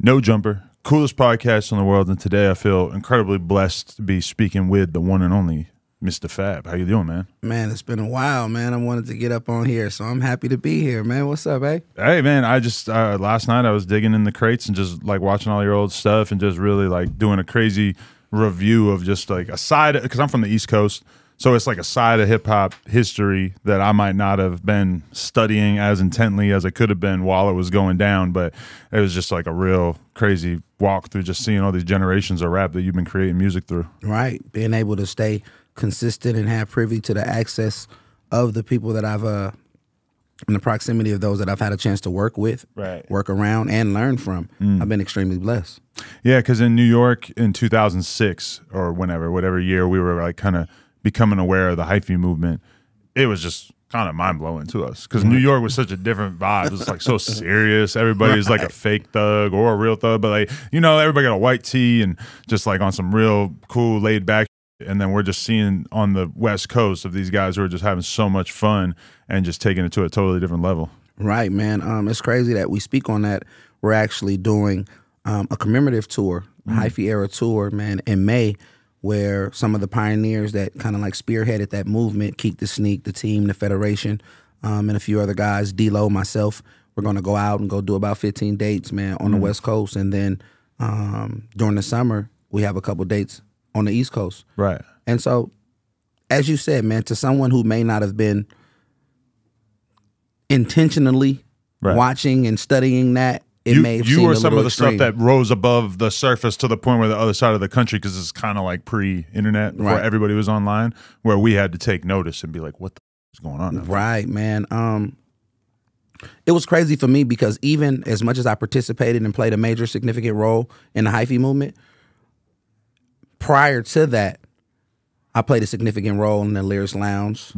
No Jumper, coolest podcast in the world, and today I feel incredibly blessed to be speaking with the one and only Mr. Fab. How you doing, man? Man, it's been a while, man. I wanted to get up on here, so I'm happy to be here, man. What's up, eh? Hey, man. I just uh, last night I was digging in the crates and just like watching all your old stuff and just really like doing a crazy review of just like a side because I'm from the East Coast. So it's like a side of hip hop history that I might not have been studying as intently as I could have been while it was going down. But it was just like a real crazy walk through just seeing all these generations of rap that you've been creating music through. Right. Being able to stay consistent and have privy to the access of the people that I've uh in the proximity of those that I've had a chance to work with, Right. work around, and learn from. I've been extremely blessed. Yeah, because in New York in 2006 or whenever, whatever year, we were like kind of becoming aware of the hyphy movement. It was just kind of mind blowing to us because New York was such a different vibe. It was like so serious. Everybody Everybody's like a fake thug or a real thug, but like you know, everybody got a white tee and just like on some real cool, laid back. And then we're just seeing on the West Coast of these guys who are just having so much fun and just taking it to a totally different level. Right, man. Um, it's crazy that we speak on that. We're actually doing um, a commemorative tour, a hyphy era tour, man, in May, where some of the pioneers that kind of like spearheaded that movement, Keak da Sneak, the team, the Federation, um, and a few other guys, D-Lo, myself, we're gonna go out and go do about 15 dates, man, on the West Coast, and then um, during the summer we have a couple dates on the East Coast. Right. And so, as you said, man, to someone who may not have been intentionally Right. watching and studying that, it you, may have you were some of the stuff that rose above the surface to the point where the other side of the country, because it's kind of like pre-internet, where Right. everybody was online, where we had to take notice and be like, "What the f- is going on?" now?" Right, man. Um, it was crazy for me because even as much as I participated and played a major significant role in the hyphy movement, prior to that, I played a significant role in the Lyricist Lounge.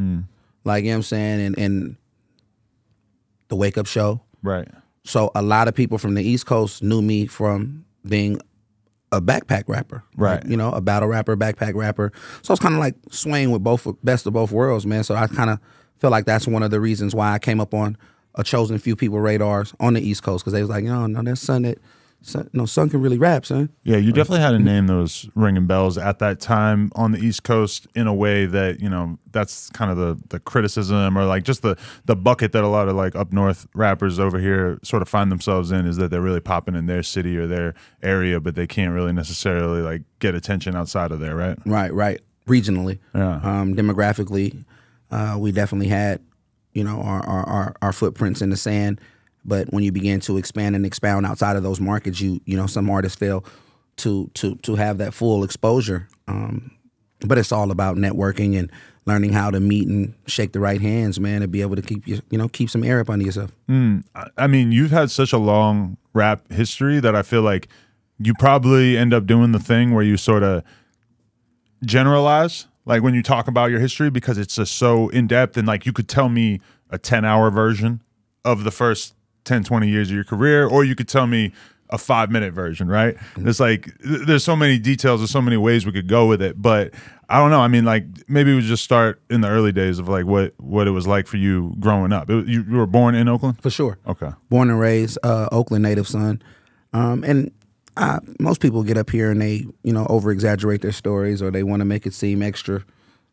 Like, you know what I'm saying? And, and the Wake Up Show. Right. So a lot of people from the East Coast knew me from being a backpack rapper, Right. Like, you know, a battle rapper, backpack rapper. So it's kind of like swaying with both best of both worlds, man. So I kind of feel like that's one of the reasons why I came up on a chosen few people radars on the East Coast because they was like, no, no, that's son that, son, no, son can really rap, son. Yeah, you definitely had to name those ringing bells at that time on the East Coast in a way that you know that's kind of the the criticism or like just the the bucket that a lot of like up north rappers over here sort of find themselves in is that they're really popping in their city or their area, but they can't really necessarily like get attention outside of there, right? Right, right. Regionally, Yeah. um, demographically, uh, we definitely had, you know, our, our our our footprints in the sand. But when you begin to expand and expound outside of those markets, you you know, some artists fail to to to have that full exposure. Um, but it's all about networking and learning how to meet and shake the right hands, man, and be able to keep you you know keep some air up under yourself. I- I mean, you've had such a long rap history that I feel like you probably end up doing the thing where you sort of generalize, like when you talk about your history, because it's just so in depth. And like you could tell me a 10 hour version of the first 10, 20 years of your career, or you could tell me a five minute version, right? It's like there's so many details, there's so many ways we could go with it. But I don't know. I mean, like maybe we just start in the early days of like what what it was like for you growing up. It, you, you were born in Oakland? For sure. Okay. born and raised uh, Oakland native son, um, and I, most people get up here and they you know over exaggerate their stories or they want to make it seem extra.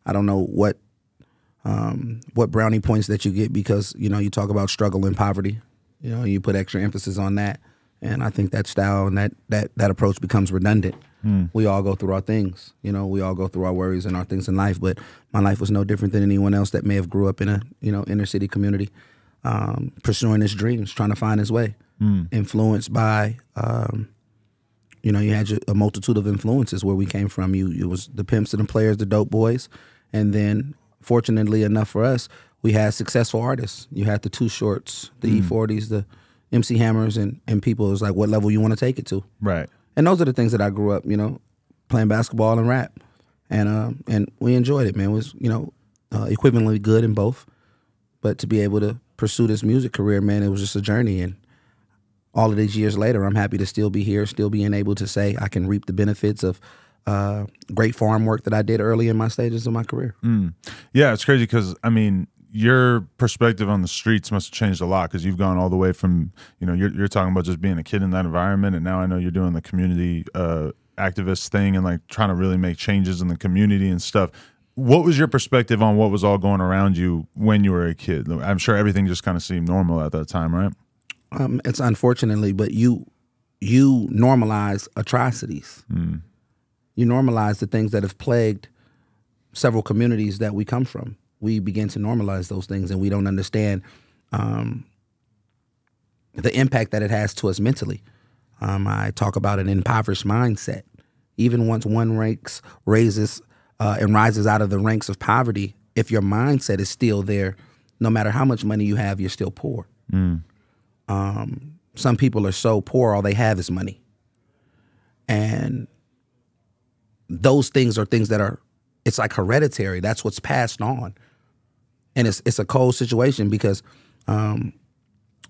I don't know what um, what brownie points that you get because you know you talk about struggle and poverty, you know you put extra emphasis on that, and I think that style and that that that approach becomes redundant. We all go through our things, you know. We all go through our worries and our things in life, but my life was no different than anyone else that may have grew up in a you know inner city community um, pursuing his dreams, trying to find his way, influenced by, um, you know, you had a multitude of influences where we came from. You, it was the pimps and the players, the dope boys, and then, fortunately enough for us, we had successful artists. You had the Too Shorts, the E40s, the MC Hammers, and and people. It was like, what level you want to take it to? Right. And those are the things that I grew up, you know, playing basketball and rap, and um, and we enjoyed it, man. It was you know, uh, equivalently good in both, but to be able to pursue this music career, man, it was just a journey. And all of these years later, I'm happy to still be here, still being able to say I can reap the benefits of uh, great farm work that I did early in my stages of my career. Yeah, it's crazy because I mean, your perspective on the streets must have changed a lot because you've gone all the way from you know you're, you're talking about just being a kid in that environment and now i know you're doing the community uh, activist thing and like trying to really make changes in the community and stuff what was your perspective on what was all going around you when you were a kid i'm sure everything just kind of seemed normal at that time right um, it's unfortunately but you you normalize atrocities Mm. you normalize the things that have plagued several communities that we come from. We begin to normalize those things, and we don't understand um, the impact that it has to us mentally. Um, I talk about an impoverished mindset. Even once one ranks raises uh, and rises out of the ranks of poverty, if your mindset is still there, no matter how much money you have, you're still poor. Um, some people are so poor, all they have is money, and those things are things that are it's like hereditary that's what's passed on and it's it's a cold situation because um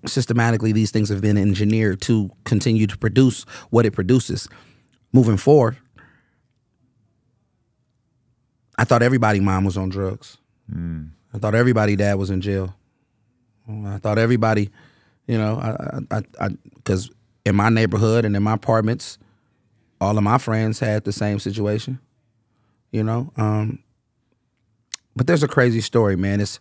systematically these things have been engineered to continue to produce what it produces. Moving forward i thought everybody mom was on drugs. I thought everybody dad was in jail. I thought everybody you know i i i because in my neighborhood and in my apartments all of my friends had the same situation, you know. Um, but there's a crazy story, man. It's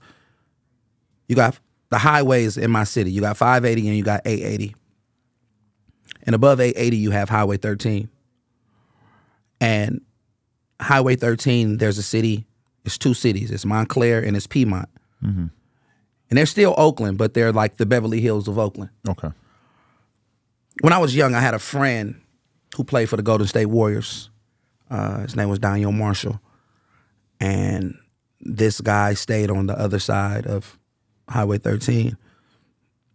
you got the highways in my city. You got 580 and you got 880, and above 880 you have Highway 13. And Highway 13, there's a city. It's two cities. It's Montclair and it's Piedmont. And they're still Oakland, but they're like the Beverly Hills of Oakland okay when I was young, I had a friend who played for the Golden State Warriors. Uh, his name was Donyell Marshall, and this guy stayed on the other side of Highway 13.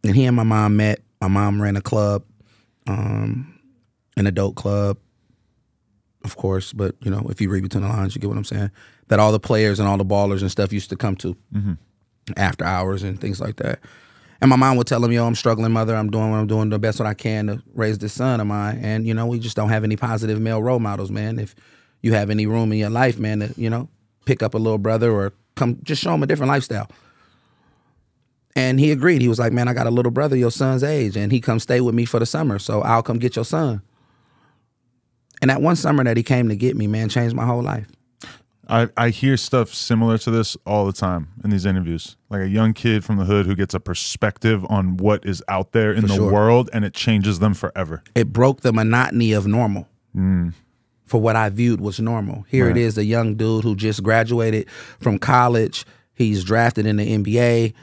And he and my mom met. My mom ran a club, um, an adult club, of course. But you know, if you read between the lines, you get what I'm saying. That all the players and all the ballers and stuff used to come to after hours and things like that. And my mom would tell him, "Yo, I'm struggling, mother. I'm doing what I'm doing the best what I can to raise this son of mine." And you know, we just don't have any positive male role models, man. If you have any room in your life, man, to you know, pick up a little brother or come, just show him a different lifestyle. And he agreed. He was like, "Man, I got a little brother your son's age, and he come stay with me for the summer, so I'll come get your son." And that one summer that he came to get me, man, changed my whole life. I, I hear stuff similar to this all the time in these interviews. Like a young kid from the hood who gets a perspective on what is out there in For the sure. world and it changes them forever. it broke the monotony of normal mm. For what I viewed was normal. Here it Right. is, a young dude who just graduated from college. He's drafted in the NBA.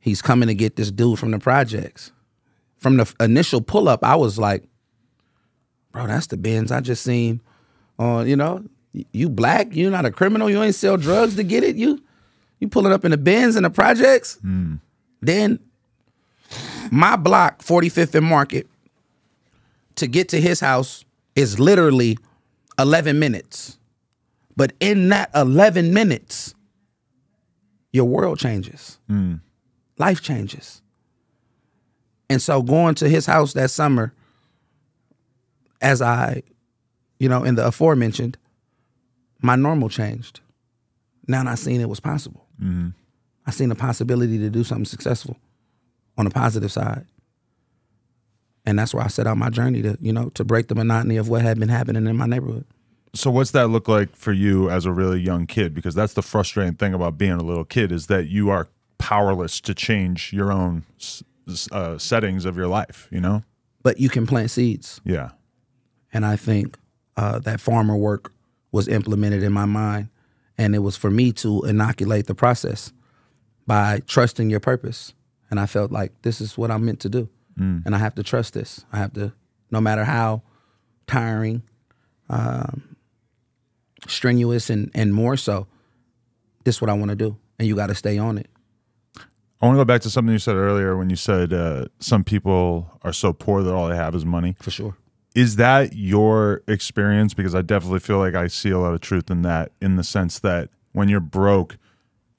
He's coming to get this dude from the projects. From the initial pull up, I was like, bro, that's the Benz I just seen on, you know, you black, you're not a criminal, you ain't sell drugs to get it. You you pulling up in the Benz in the projects. Hmm. Then my block, 45th and Market, to get to his house is literally 11 minutes. But in that 11 minutes, your world changes. Mm. Life changes. And so going to his house that summer, as I, you know, in the aforementioned, my normal changed. Now I seen it was possible. Mm-hmm. I seen the possibility to do something successful on the positive side. And that's where I set out my journey to, you know, to break the monotony of what had been happening in my neighborhood. So what's that look like for you as a really young kid? Because that's the frustrating thing about being a little kid is that you are powerless to change your own uh, settings of your life. You know? But you can plant seeds. Yeah. And I think uh, that farmer work was implemented in my mind. And it was for me to inoculate the process by trusting your purpose. And I felt like this is what I'm meant to do. And I have to trust this. I have to, no matter how tiring, um, strenuous, and, and more so, this is what I want to do. And you got to stay on it. I want to go back to something you said earlier when you said uh, some people are so poor that all they have is money. For sure. Is that your experience? Because I definitely feel like I see a lot of truth in that, in the sense that when you're broke,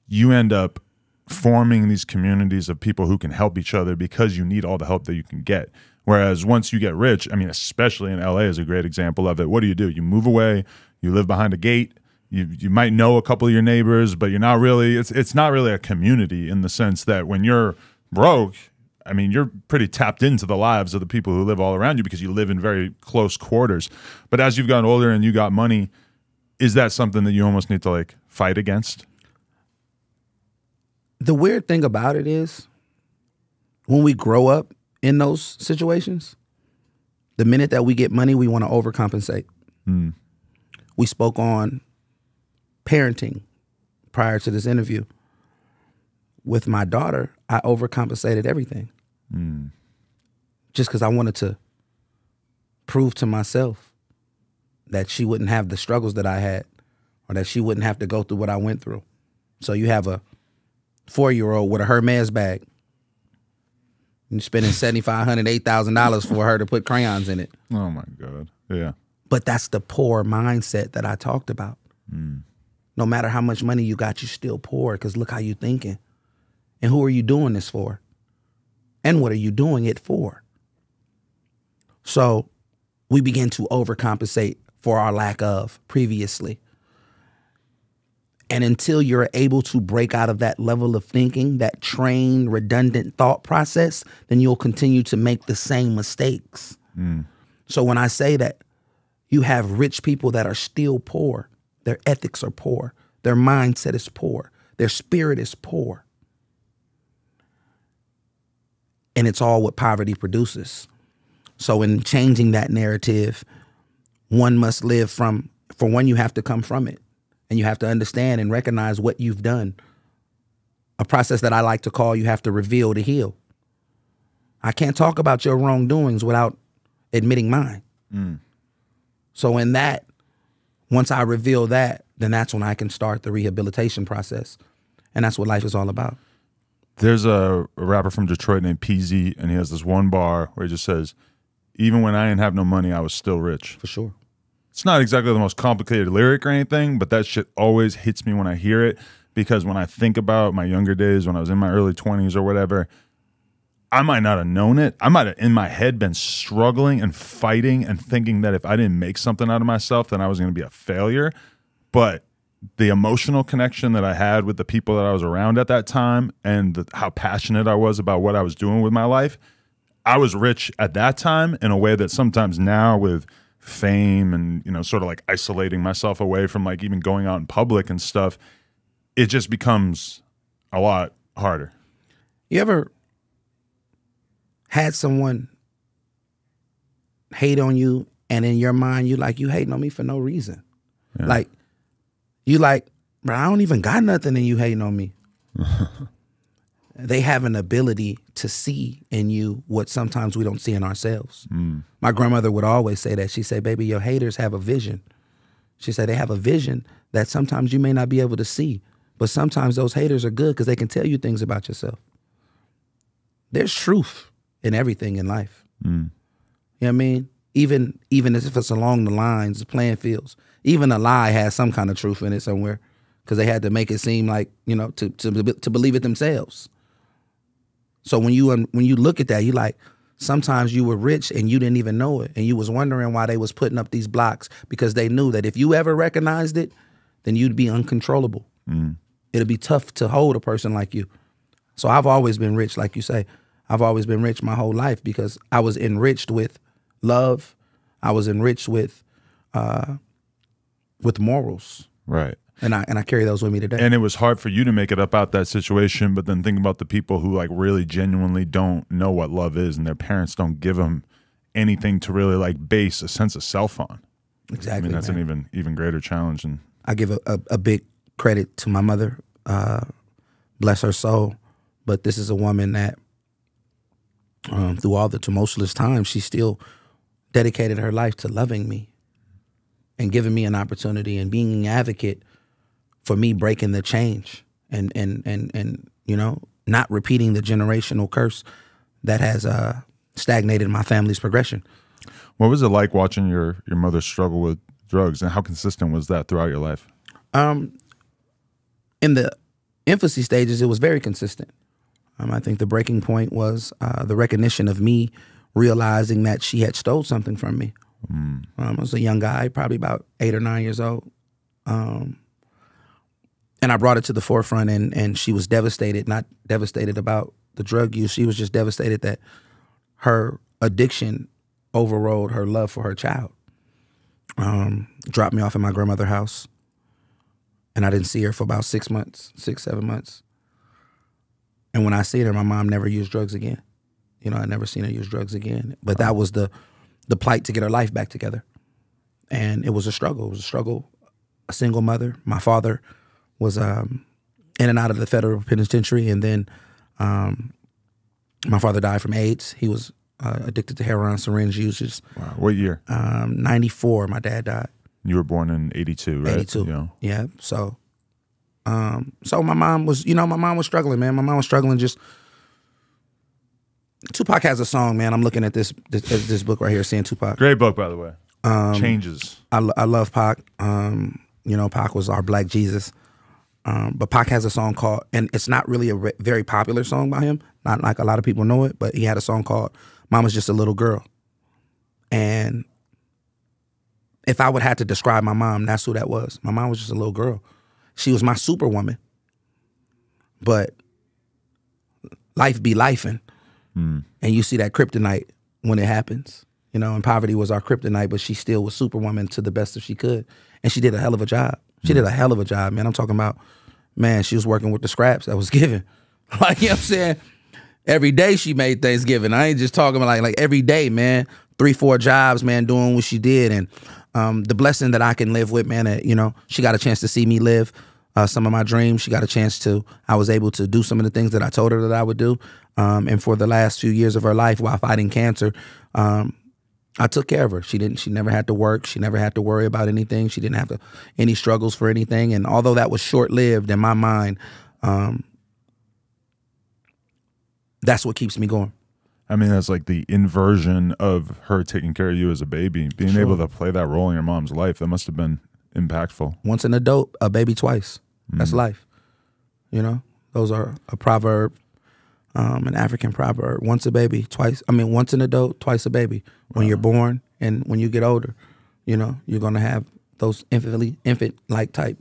you end up forming these communities of people who can help each other because you need all the help that you can get. Whereas once you get rich, I mean, especially in LA is a great example of it. What do you do? You move away, you live behind a gate, you you might know a couple of your neighbors, but you're not really. It's it's not really a community in the sense that when you're broke, I mean, you're pretty tapped into the lives of the people who live all around you because you live in very close quarters. But as you've gotten older and you got money, is that something that you almost need to like fight against? The weird thing about it is when we grow up in those situations, the minute that we get money, we want to overcompensate. Hmm. We spoke on parenting prior to this interview. With my daughter, I overcompensated everything hmm. just because I wanted to prove to myself that she wouldn't have the struggles that I had or that she wouldn't have to go through what I went through. So you have a four year old with a Hermes bag. You're spending $7,500, $8,000 for her to put crayons in it. Oh my god, yeah, But that's the poor mindset that I talked about. Mm. No matter how much money you got, you're still poor because look how you're thinking. And who are you doing this for? And what are you doing it for? So we begin to overcompensate for our lack of previously. And until you're able to break out of that level of thinking, that trained, redundant thought process, then you'll continue to make the same mistakes. Mm. So when I say that you have rich people that are still poor, their ethics are poor, their mindset is poor, their spirit is poor. And it's all what poverty produces. So in changing that narrative, one must live from for one you have to come from it and you have to understand and recognize what you've done. A process that I like to call you have to reveal to heal. I can't talk about your wrongdoings without admitting mine. Mm. So in that, once I reveal that, then that's when I can start the rehabilitation process. And that's what life is all about. There's a, a rapper from Detroit named Peezy, and he has this one bar where he just says, "Even when I didn't have no money, I was still rich." For sure. It's not exactly the most complicated lyric or anything, but that shit always hits me when I hear it because when I think about my younger days, when I was in my early 20s or whatever, I might not have known it. I might have in my head been struggling and fighting and thinking that if I didn't make something out of myself, then I was going to be a failure. But the emotional connection that I had with the people that I was around at that time and the, how passionate I was about what I was doing with my life, I was rich at that time in a way that sometimes now with fame and you know sort of like isolating myself away from like even going out in public and stuff, it just becomes a lot harder. You ever had someone hate on you and in your mind you like you hating on me for no reason. Like you like, bro, I don't even got nothing and you hating on me. they have an ability to see in you what sometimes we don't see in ourselves. Hmm. My grandmother would always say that. She said, baby, your haters have a vision. She said they have a vision that sometimes you may not be able to see, but sometimes those haters are good because they can tell you things about yourself. There's truth in everything in life. Hmm. You know what I mean? Even even if it's along the lines, the playing fields. Even a lie has some kind of truth in it somewhere, because they had to make it seem like you know to to to believe it themselves. So when you when you look at that, you like sometimes you were rich and you didn't even know it, and you was wondering why they was putting up these blocks because they knew that if you ever recognized it, then you'd be uncontrollable. It'd be tough to hold a person like you. So I've always been rich, like you say. I've always been rich my whole life because I was enriched with love. I was enriched with uh, with morals, Right. And I and I carry those with me today. And it was hard for you to make it up out that situation, but then think about the people who like really genuinely don't know what love is and their parents don't give them anything to really like base a sense of self on. Exactly. I mean, that's man. an even even greater challenge and I give a, a, a big credit to my mother, uh, bless her soul. But this is a woman that, um, through all the tumultuous times, she still dedicated her life to loving me and giving me an opportunity and being an advocate for me breaking the change and and and and you know not repeating the generational curse that has uh, stagnated my family's progression. What was it like watching your your mother struggle with drugs, and how consistent was that throughout your life? Um, in the infancy stages, it was very consistent. Um, I think the breaking point was uh, the recognition of me realizing that she had stole something from me. Um, I was a young guy, probably about eight or nine years old. Um, and I brought it to the forefront, and and she was devastated. Not devastated about the drug use. She was just devastated that her addiction overrode her love for her child. Um, dropped me off at my grandmother's house, and I didn't see her for about six months, six seven months. And when I see her, my mom never used drugs again. You know, I never seen her use drugs again. But that was the the plight to get her life back together. And it was a struggle. It was a struggle. A single mother. My father was um, in and out of the federal penitentiary, and then um, my father died from AIDS. He was uh, addicted to heroin syringe usage. Wow. What year? Um, Ninety four, my dad died. You were born in '82, right? 82. Yeah. Yeah. So, um, so my mom was, you know, my mom was struggling, man. My mom was struggling. Just Tupac has a song, man. I'm looking at this this, this book right here, seeing Tupac. Great book, by the way. Um, Changes. I, I love Pac. Um, you know, Pac was our Black Jesus. Um, but Pac has a song called, and it's not really a very popular song by him. Not like a lot of people know it, but he had a song called "Mama's Just a Little Girl." And if I would have to describe my mom, that's who that was. My mom was just a little girl. She was my superwoman. But life be lifing, and you see that kryptonite when it happens. You know, and poverty was our kryptonite, but she still was superwoman to the best of she could, and she did a hell of a job. She did a hell of a job, man. I'm talking about, man. She was working with the scraps that was given. Like you know what I'm saying. Every day she made Thanksgiving. I ain't just talking about like like every day, man. Three, four jobs, man, doing what she did, and um, the blessing that I can live with, man. That you know, she got a chance to see me live uh, some of my dreams. She got a chance to. I was able to do some of the things that I told her that I would do. Um, and for the last few years of her life, while fighting cancer, um, I took care of her. She didn't. She never had to work. She never had to worry about anything. She didn't have to any struggles for anything. And although that was short lived in my mind, um, that's what keeps me going. I mean, that's like the inversion of her taking care of you as a baby, being Sure. able to play that role in your mom's life. That must have been impactful. Once an adult, a baby twice. That's life. You know, those are a proverb, um, an African proverb. Once a baby, twice. I mean, once an adult, twice a baby. When you're born and when you get older, you know, you're gonna have those infantly infant like type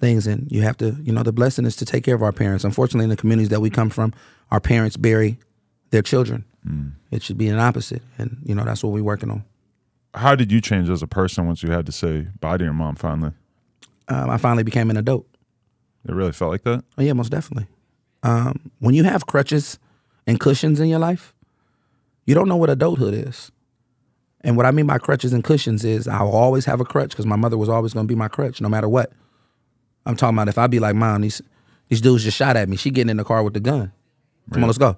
things, and you have to. You know, the blessing is to take care of our parents. Unfortunately, in the communities that we come from, our parents bury their children. It should be an opposite, and you know that's what we're working on. How did you change as a person once you had to say bye to your mom finally? Um, I finally became an adult. It really felt like that. Oh yeah, most definitely. Um, when you have crutches and cushions in your life, you don't know what adulthood is. And what I mean by crutches and cushions is I'll always have a crutch because my mother was always going to be my crutch, no matter what. I'm talking about if I be like, Mom, these these dudes just shot at me. She getting in the car with the gun. Come on, let's go.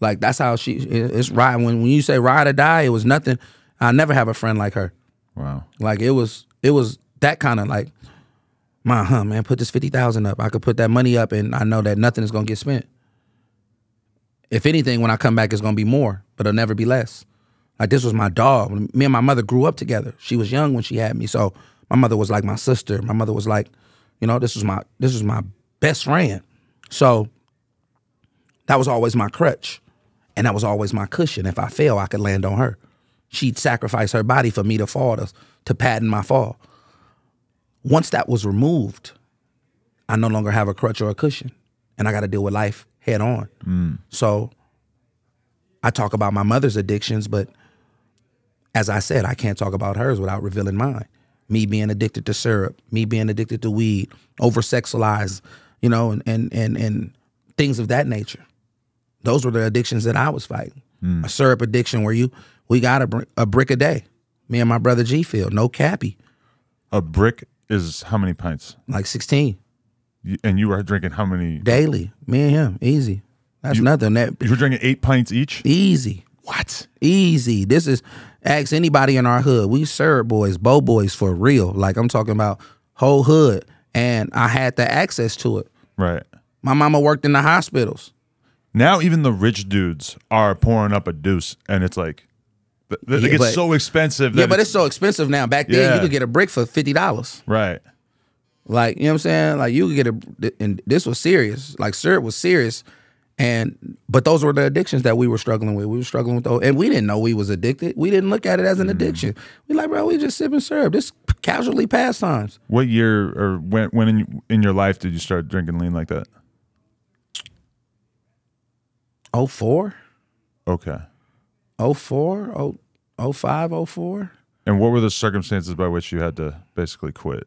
Like that's how she. It's ride when when you say ride or die. It was nothing. I never have a friend like her. Wow. Like it was it was that kind of like, my huh man, put this fifty thousand up. I could put that money up, and I know that nothing is gonna get spent. If anything, when I come back, it's gonna be more, but it'll never be less. Like this was my dog. Me and my mother grew up together. She was young when she had me, so my mother was like my sister. My mother was like, you know, this was my this was my best friend. So that was always my crutch, and that was always my cushion. If I fail, I could land on her. She'd sacrifice her body for me to fall to, to patent my fall. Once that was removed, I no longer have a crutch or a cushion, and I got to deal with life head on. Mm. So I talk about my mother's addictions, but as I said, I can't talk about hers without revealing mine. Me being addicted to syrup, me being addicted to weed, over sexualized, you know, and, and and and things of that nature. Those were the addictions that I was fighting. Mm. A syrup addiction where you we got a, a brick a day. Me and my brother G Field, no cappy, A brick is how many pints? like 16 You- And you were drinking how many? daily. Me and him, easy. That's nothing. That You were drinking eight pints each? easy. What? Easy. This is ask anybody in our hood. We syrup boys, bow boys for real. Like I'm talking about whole hood. And I had the access to it. Right. My mama worked in the hospitals. Now even the rich dudes are pouring up a deuce, and it's like, th- th- Yeah, it gets but- so expensive. Yeah, but it's so expensive now. Back then Yeah. you could get a brick for fifty dollars. right. Like, you know what I'm saying? Like you could get a and this was serious. Like syrup was serious. And but those were the addictions that we were struggling with. We were struggling with those, and we didn't know we was addicted. We didn't look at it as an mm-hmm. addiction. We like, bro, we just sipping syrup. This casually pastimes. What year or when when in, in your life did you start drinking lean like that? Oh four, Okay. Oh four, oh oh five, oh four. And what were the circumstances by which you had to basically quit?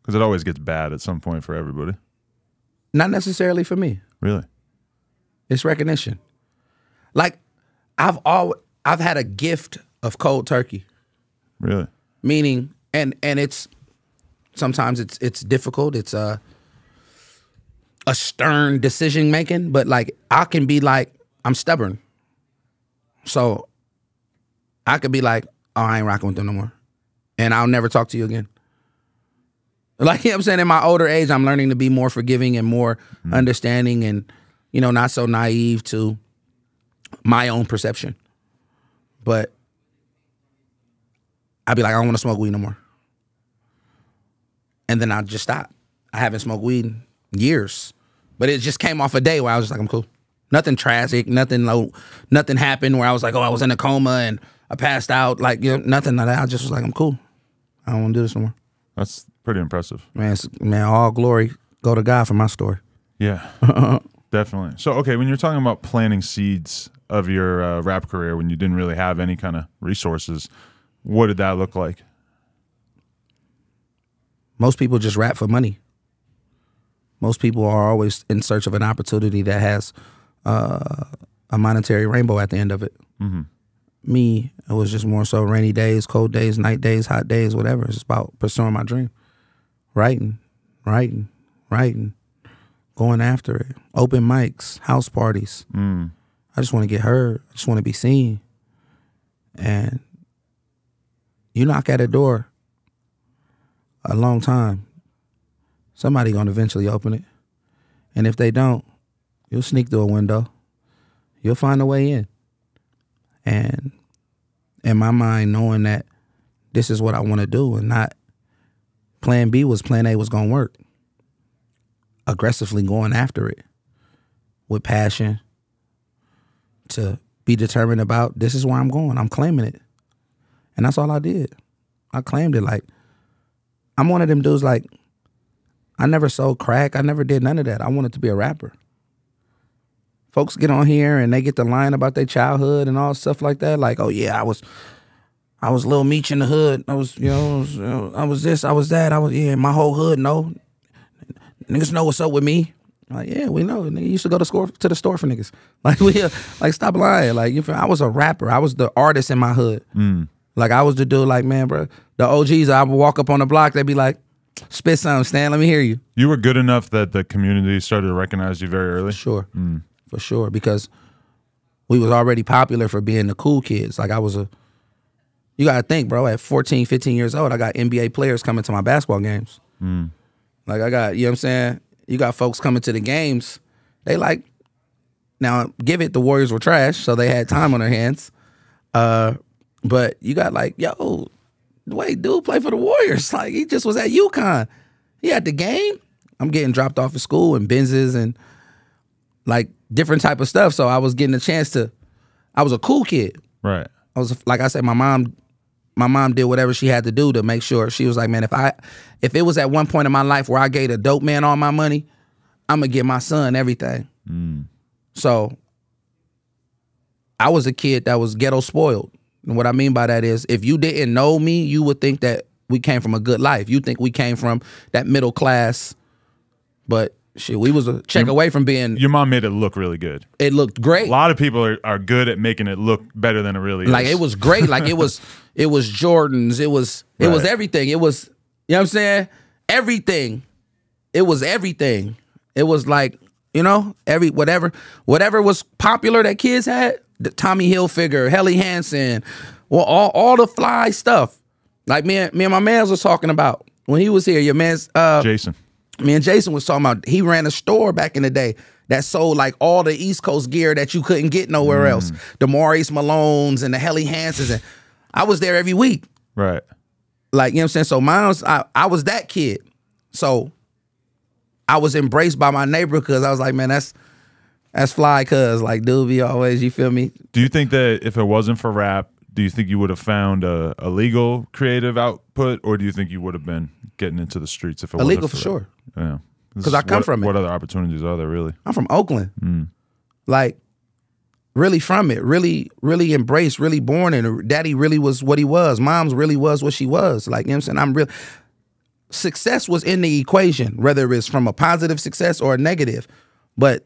Because it always gets bad at some point for everybody. Not necessarily for me. Really? It's recognition. Like I've all I've had a gift of cold turkey. Really? meaning and and it's sometimes it's it's difficult it's a a stern decision making but like i can be like i'm stubborn so i could be like oh i ain't rocking with them no more and i'll never talk to you again like you know what i'm saying in my older age i'm learning to be more forgiving and more mm-hmm. understanding and you know not so naive to my own perception but I'd be like, I don't want to smoke weed no more. And then I'd just stop. I haven't smoked weed in years. But it just came off a day where I was just like, I'm cool. Nothing tragic, nothing low, nothing happened where I was like, oh, I was in a coma and I passed out. Like, you know, nothing like that. I just was like, I'm cool. I don't want to do this no more. That's pretty impressive. Man, man, all glory go to God for my story. Yeah. Definitely. So, okay, when you're talking about planting seeds of your uh, rap career when you didn't really have any kind of resources, what did that look like? Most people just rap for money. Most people are always in search of an opportunity that has uh, a monetary rainbow at the end of it. Me, it was just more so rainy days, cold days, night days, hot days, whatever. It's about pursuing my dream, writing, writing, writing, going after it. Open mics, house parties. I just want to get heard. I just want to be seen. And you knock at a door a long time, somebody gonna eventually open it. And if they don't, you'll sneak through a window. You'll find a way in. And in my mind, knowing that this is what I want to do and not plan B was plan A was gonna work. Aggressively going after it with passion to be determined about this is where I'm going. I'm claiming it. And that's all I did. I claimed it like I'm one of them dudes like I never sold crack. I never did none of that. I wanted to be a rapper. Folks get on here and they get the line about their childhood and all stuff like that. Like, oh yeah, I was I was little Meech in the hood. I was, you know, I was, you know, I was this, I was that. I was yeah, my whole hood know. Niggas know what's up with me. Like, yeah, we know. Nigga used to go to score to the store for niggas. Like we like stop lying. Like you feel, I was a rapper. I was the artist in my hood. Mm. Like I was the dude, like, man, bro. The OGs, I would walk up on the block, they'd be like, spit something, Stan, let me hear you. You were good enough that the community started to recognize you very early. Sure. Mm. For sure. Because we was already popular for being the cool kids. Like I was a you gotta think, bro, at 14, 15 years old, I got NBA players coming to my basketball games. Like I got, you know what I'm saying? You got folks coming to the games. They like now give it the Warriors were trash, so they had time on their hands. Uh but you got like, yo, wait, dude play for the Warriors. Like he just was at UConn. He had the game. I'm getting dropped off at school and Benzes and like different type of stuff. So I was getting a chance to I was a cool kid. Right. I was like I said, my mom my mom did whatever she had to do to make sure she was like, man, if I if it was at one point in my life where I gave a dope man all my money, I'm gonna give my son everything. Mm. So I was a kid that was ghetto spoiled. And what I mean by that is if you didn't know me, you would think that we came from a good life. You think we came from that middle class, but shit, we was a check away from being Your mom made it look really good. it looked great. A lot of people are, are good at making it look better than it really Like is. Like it was great. Like it was it was Jordans. It was it was everything. It was you know what I'm saying? Everything. It was everything. It was like, you know, every whatever whatever was popular that kids had, the Tommy Hilfiger, Helly Hansen, well, all all the fly stuff. Like me and me and my man's was talking about when he was here. Your man's uh Jason. Me and Jason was talking about he ran a store back in the day that sold like all the East Coast gear that you couldn't get nowhere mm. else. The Maurice Malones and the Helly Hansens and I was there every week. Right. Like, you know what I'm saying? So mine was I, I was that kid. So I was embraced by my neighbor because I was like, man, that's that's fly cuz like dude be always, you feel me? Do you think that if it wasn't for rap, do you think you would have found a, a legal creative output, or do you think you would have been getting into the streets if it wasn't Illegal for for that? sure. Yeah, 'Cause I come what, from it. What other opportunities are there really? I'm from Oakland. Mm. Like, really from it. Really, really embraced, really born and Daddy really was what he was. Mom's really was what she was. Like, you know what I'm saying? I'm real. Success was in the equation, whether it's from a positive success or a negative. But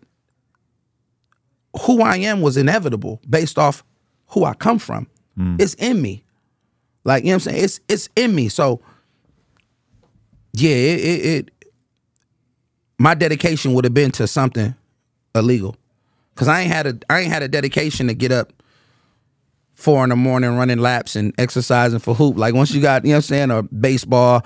who I am was inevitable based off who I come from. Mm. It's in me. Like, you know what I'm saying? It's it's in me. So yeah, it, it, it my dedication would have been to something illegal. Cause I ain't had a I ain't had a dedication to get up four in the morning running laps and exercising for hoop. Like once you got, you know what I'm saying, or baseball,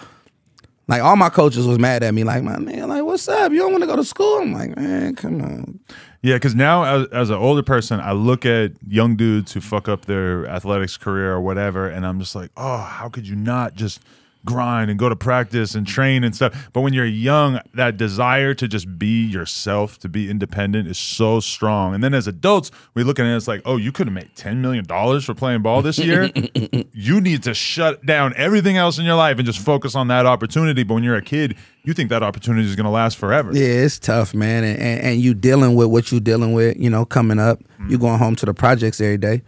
like all my coaches was mad at me, like, my man, like, what's up? You don't want to go to school? I'm like, man, come on. Yeah, because now as, as an older person, I look at young dudes who fuck up their athletics career or whatever, and I'm just like, oh, how could you not just grind and go to practice and train and stuff? But when you're young, that desire to just be yourself, to be independent, is so strong. And then as adults, we look at it, it's like, oh, you could have made ten million dollars for playing ball this year. you need to shut down everything else in your life and just focus on that opportunity. But when you're a kid, you think that opportunity is going to last forever. Yeah, it's tough, man. And, and, and you dealing with what you dealing with, you know, coming up. You mm. going home to the projects every day.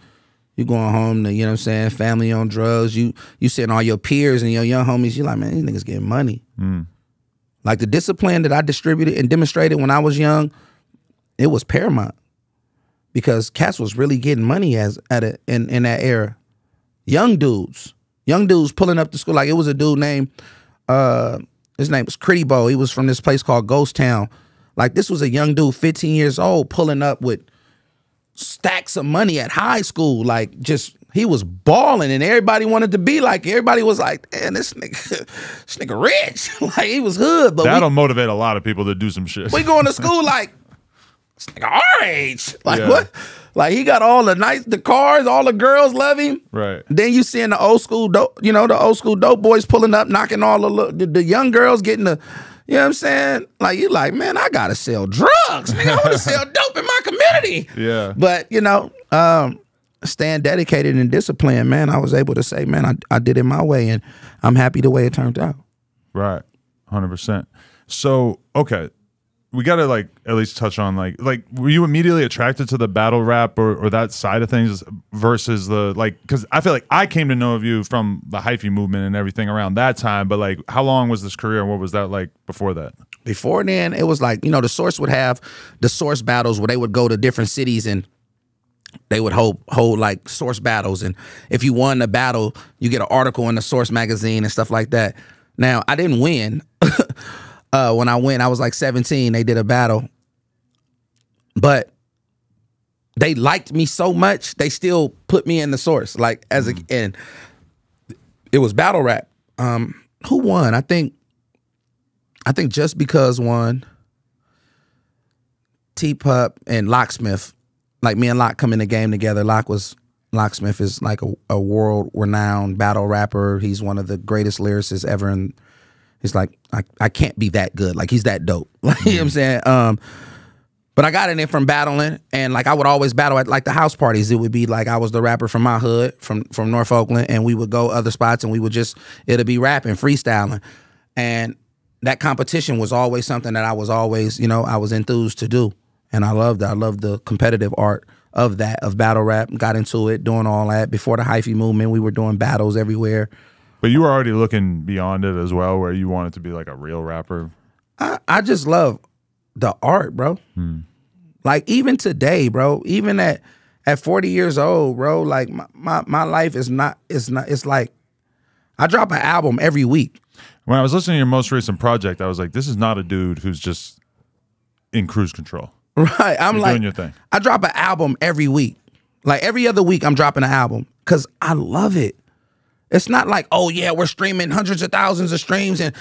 You going home to, you know what I'm saying, family on drugs. You you sitting all your peers and your young homies, you like, man, these niggas getting money. Like the discipline that I distributed and demonstrated when I was young, it was paramount. Because cats was really getting money as at a, in, in that era. Young dudes. Young dudes pulling up to school. Like it was a dude named uh his name was Critty Bo. He was from this place called Ghost Town. Like this was a young dude, 15 years old, pulling up with stacks of money at high school. Like just he was balling, and everybody wanted to be like. Everybody was like, "Man, this nigga, this nigga rich." like he was hood, but That'll motivate a lot of people to do some shit. we going to school like this nigga our age. Like Yeah. what? Like he got all the nice, the cars, all the girls love him. right. Then you seeing the old school dope, you know, the old school dope boys pulling up, knocking all the the, the young girls getting the, you know what I'm saying? Like you like, man, I gotta sell drugs. Nigga, I want to sell dope in my community. Yeah. But you know, um, staying dedicated and disciplined, man, I was able to say, man, I, I did it my way, and I'm happy the way it turned out. Right. 100%. So, okay. We got to like at least touch on like like were you immediately attracted to the battle rap or, or that side of things versus the like cuz I feel like I came to know of you from the hyphy movement and everything around that time but like how long was this career and what was that like before that? Before then, it was like, you know, the source would have the source battles where they would go to different cities and they would hold hold like source battles. And if you won the battle, you get an article in the source magazine and stuff like that. Now, I didn't win. uh, when I went, I was like 17. They did a battle. But they liked me so much, they still put me in the source. Like as a and it was battle rap. Um, who won? I think I think just because won T Pup and Locksmith, like me and Lock come in the game together. Lock was Locksmith is like a, a world renowned battle rapper. He's one of the greatest lyricists ever and he's like, I, I can't be that good. Like he's that dope. Like you know what I'm saying? Um but I got in it from battling, and like I would always battle at like the house parties. It would be like I was the rapper from my hood, from from North Oakland, and we would go other spots, and we would just it'll be rapping, freestyling, and that competition was always something that I was always, you know, I was enthused to do, and I loved it. I loved the competitive art of that of battle rap. Got into it, doing all that before the hyphy movement. We were doing battles everywhere. But you were already looking beyond it as well where you wanted to be like a real rapper. I, I just love the art, bro. Hmm. Like even today, bro, even at at 40 years old, bro, like my, my, my life is not it's not it's like I drop an album every week. When I was listening to your most recent project, I was like this is not a dude who's just in cruise control. Right. I'm You're like doing your thing. I drop an album every week. Like every other week I'm dropping an album cuz I love it. It's not like, "Oh yeah, we're streaming hundreds of thousands of streams and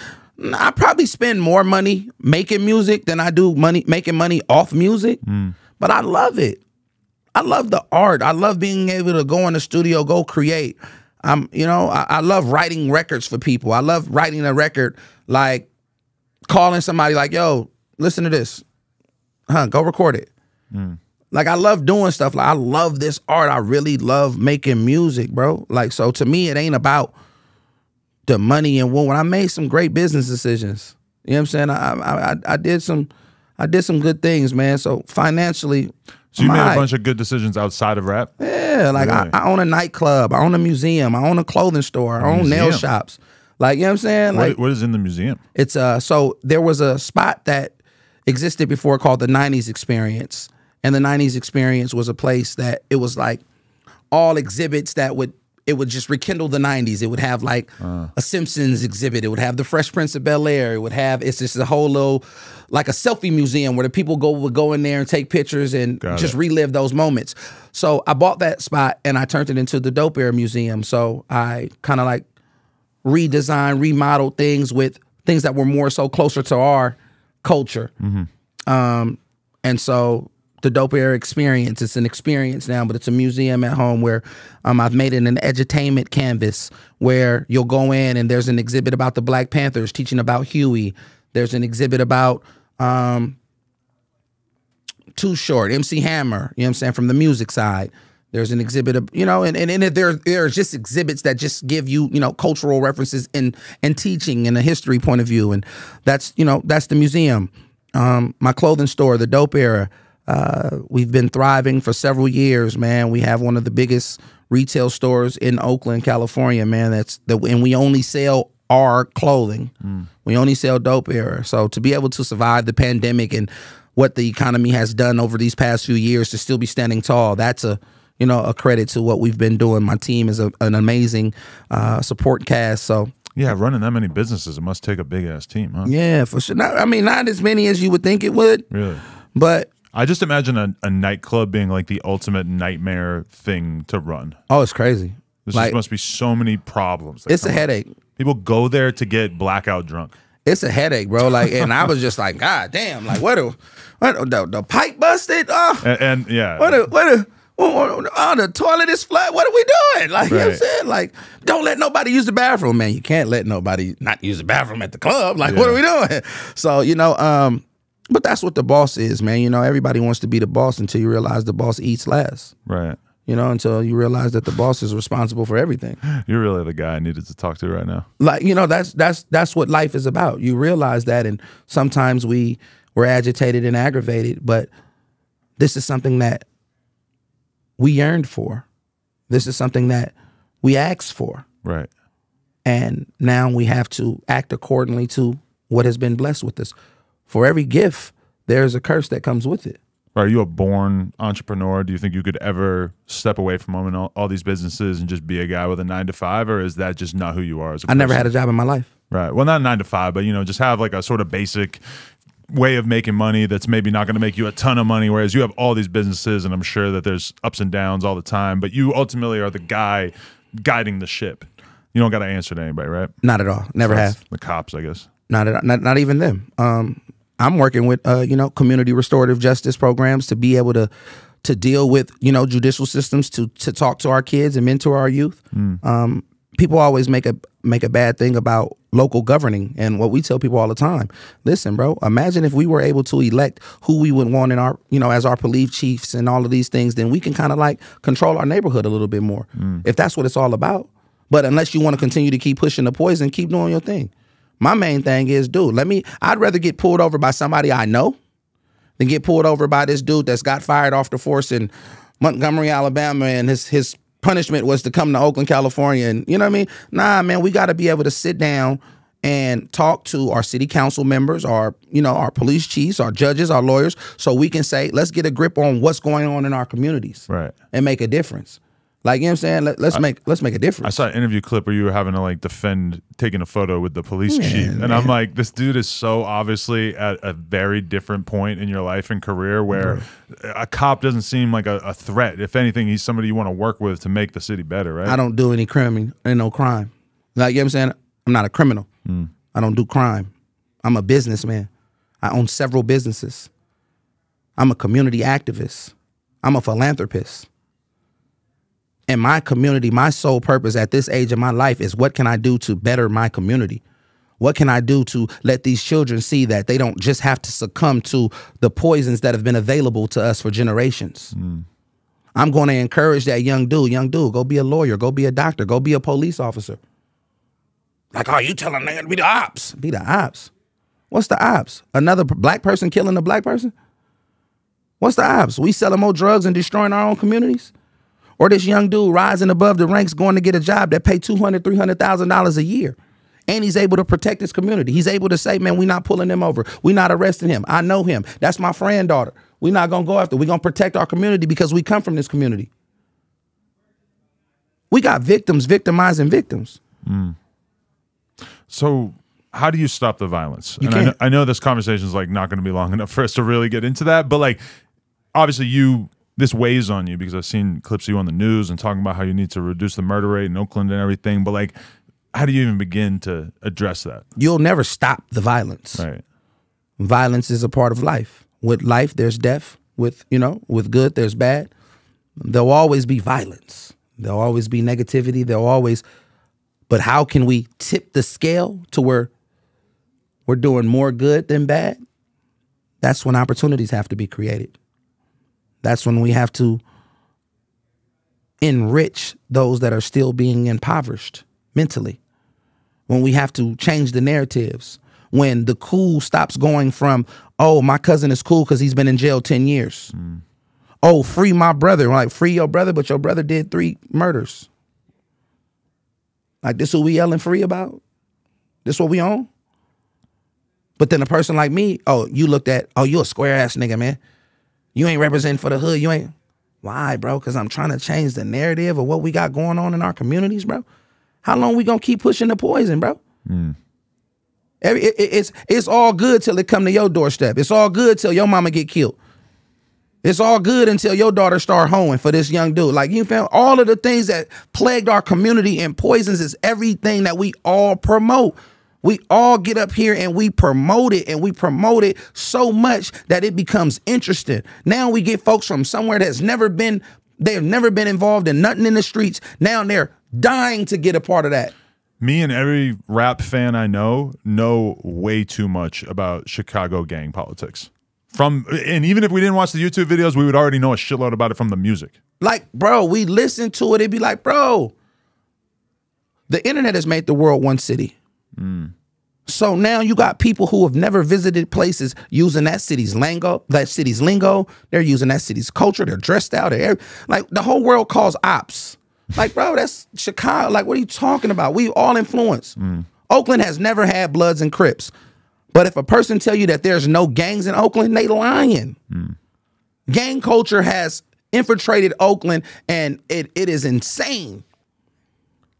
I probably spend more money making music than I do money making money off music. Hmm. But I love it. I love the art. I love being able to go in the studio, go create. I'm, you know, I, I love writing records for people. I love writing a record, like calling somebody, like, "Yo, listen to this, huh? Go record it." Hmm. Like I love doing stuff. Like I love this art. I really love making music, bro. Like so to me, it ain't about the money and when I made some great business decisions. You know what I'm saying? I I I, I did some I did some good things, man. So financially, So you made a bunch of good decisions outside of rap. Yeah, like Really? I, I own a nightclub, I own a museum, I own a clothing store, I own nail shops. Like you know what I'm saying? Like what, what is in the museum? it's uh so there was a spot that existed before called the 90s experience. And the 90s experience was a place that it was like all exhibits that would it would just rekindle the 90s. It would have like a Simpsons exhibit. It would have the Fresh Prince of Bel Air. It would have it's just a whole little like a selfie museum where the people go would go in there and take pictures and Got just it. relive those moments. So I bought that spot and I turned it into the Dope Era Museum. So I kind of like redesigned, remodeled things with things that were more so closer to our culture. Um, and so the Dope Era Experience, it's an experience now, but it's a museum at home where um, I've made it an edutainment canvas where you'll go in and there's an exhibit about the Black Panthers teaching about Huey. There's an exhibit about um, Too Short, MC Hammer, you know what I'm saying, from the music side. There's an exhibit of, you know, and, and, and there there's just exhibits that just give you, you know, cultural references and and teaching and a history point of view. And that's, you know, that's the museum. Um, my clothing store, the Dope Era. Uh, we've been thriving for several years, man. We have one of the biggest retail stores in Oakland, California, man. That's the and we only sell our clothing. We only sell dope era. So to be able to survive the pandemic and what the economy has done over these past few years to still be standing tall, that's a you know a credit to what we've been doing. My team is a, an amazing uh, support cast. So Yeah, running that many businesses, it must take a big ass team, huh? yeah, for sure. Not, I mean, not as many as you would think it would, Really? but I just imagine a, a nightclub being like the ultimate nightmare thing to run. oh, it's crazy. There Like must be so many problems. it's a up. headache. People go there to get blackout drunk. It's a headache, bro. Like, and I was just like, God damn, like what? A, what the, the pipe busted? Oh, And, and yeah, what? A, what? A, oh, the toilet is flat. What are we doing? Like, you know what I'm saying? Like, don't let nobody use the bathroom, man. You can't let nobody not use the bathroom at the club. Like, what are we doing? So, you know, um, but that's what the boss is, man. You know, everybody wants to be the boss until you realize the boss eats last. right. You know, until you realize that the boss is responsible for everything. You're really the guy I needed to talk to right now. like you know that's that's that's what life is about you realize that and sometimes we we're agitated and aggravated but this is something that we yearned for this is something that we asked for Right. and now we have to act accordingly to what has been blessed with us for every gift there's a curse that comes with it Are you a born entrepreneur? Do you think you could ever step away from owning all, all these businesses and just be a guy with a nine to five, or is that just not who you are as a i never had a job in my life Right. Well, not nine to five, but you know, just have like a sort of basic way of making money that's maybe not going to make you a ton of money. Whereas you have all these businesses, and I'm sure that there's ups and downs all the time. But you ultimately are the guy guiding the ship. You don't got to answer to anybody, right? not at all never That's have the cops, I guess. not, at, not not even them. Um, I'm working with uh, you know community restorative justice programs to be able to to deal with you know judicial systems to to talk to our kids and mentor our youth. Um, people always make a make a bad thing about local governing and what we tell people all the time. Listen, bro, imagine if we were able to elect who we would want in our you know as our police chiefs and all of these things, then we can kind of like control our neighborhood a little bit more if that's what it's all about. But unless you want to continue to keep pushing the poison, keep doing your thing. My main thing is, dude, let me. I'd rather get pulled over by somebody I know than get pulled over by this dude that's got fired off the force in Montgomery, Alabama, and his his punishment was to come to Oakland, California, and you know what I mean? Nah, man, we got to be able to sit down and talk to our city council members, our you know our police chiefs, our judges, our lawyers, so we can say, let's get a grip on what's going on in our communities, Right. and make a difference. Like you know what I'm saying? Let, let's make let's make a difference. I saw an interview clip where you were having to like defend taking a photo with the police chief, and I'm like, this dude is so obviously at a very different point in your life and career where a cop doesn't seem like a, a threat. If anything, he's somebody you want to work with to make the city better, right? I don't do any crime and no crime. Like you know what I'm saying? I'm not a criminal. Hmm. I don't do crime. I'm a businessman. I own several businesses. I'm a community activist. I'm a philanthropist. And my community, my sole purpose at this age of my life is what can I do to better my community? What can I do to let these children see that they don't just have to succumb to the poisons that have been available to us for generations? Mm. I'm going to encourage that young dude, young dude, go be a lawyer, go be a doctor, go be a police officer. Like, oh, you telling nigga to be the ops? Be the ops. What's the ops? Another black person killing a black person? What's the ops? We selling more drugs and destroying our own communities? Or this young dude rising above the ranks going to get a job that pay $200,000, $300,000 a year. And he's able to protect his community. He's able to say, man, we're not pulling him over. We're not arresting him. I know him. That's my friend daughter. We're not going to go after. We're going to protect our community because we come from this community. We got victims victimizing victims. Hmm. So, how do you stop the violence? You and I know. I know this conversation is like not going to be long enough for us to really get into that, but like, obviously, you this weighs on you because I've seen clips of you on the news and talking about how you need to reduce the murder rate in Oakland and everything. But like, how do you even begin to address that? You'll never stop the violence. Right. violence is a part of life. With life, there's death. With you know, with good, there's bad. There'll always be violence. There'll always be negativity. There'll always. But how can we tip the scale to where we're doing more good than bad? That's when opportunities have to be created. That's when we have to enrich those that are still being impoverished mentally when we have to change the narratives, when the cool stops going from, oh, my cousin is cool because he's been in jail 10 years. Mm. Oh, free my brother. Like, free your brother, but your brother did three murders. Like, this what we yelling free about? This what we on? But then a person like me, oh, you looked at, oh, you a square ass nigga, man. You ain't representing for the hood. You ain't. Why, bro? Because I'm trying to change the narrative of what we got going on in our communities, bro. How long we gonna keep pushing the poison, bro? Hmm. Every, it- it- it's it's all good till it come to your doorstep. It's all good till your mama get killed. It's all good until your daughter start hoeing for this young dude. Like you found all of the things that plagued our community and poisons is everything that we all promote. We all get up here and we promote it and we promote it so much that it becomes interesting. Now we get folks from somewhere that's never been, they've never been involved in nothing in the streets. Now they're dying to get a part of that. Me and every rap fan I know know way too much about Chicago gang politics. From and even if we didn't watch the YouTube videos, we would already know a shitload about it from the music. Like, bro, we listen to it. It'd be like, bro, the internet has made the world one city. So now you got people who have never visited places using that city's lingo, that city's lingo. They're using that city's culture. They're dressed out. They're like the whole world calls ops. Like, bro, that's Chicago. Like, what are you talking about? We all influence. Oakland has never had Bloods and Crips. But if a person tell you that there's no gangs in Oakland, they lying. Gang culture has infiltrated Oakland and it, it is insane.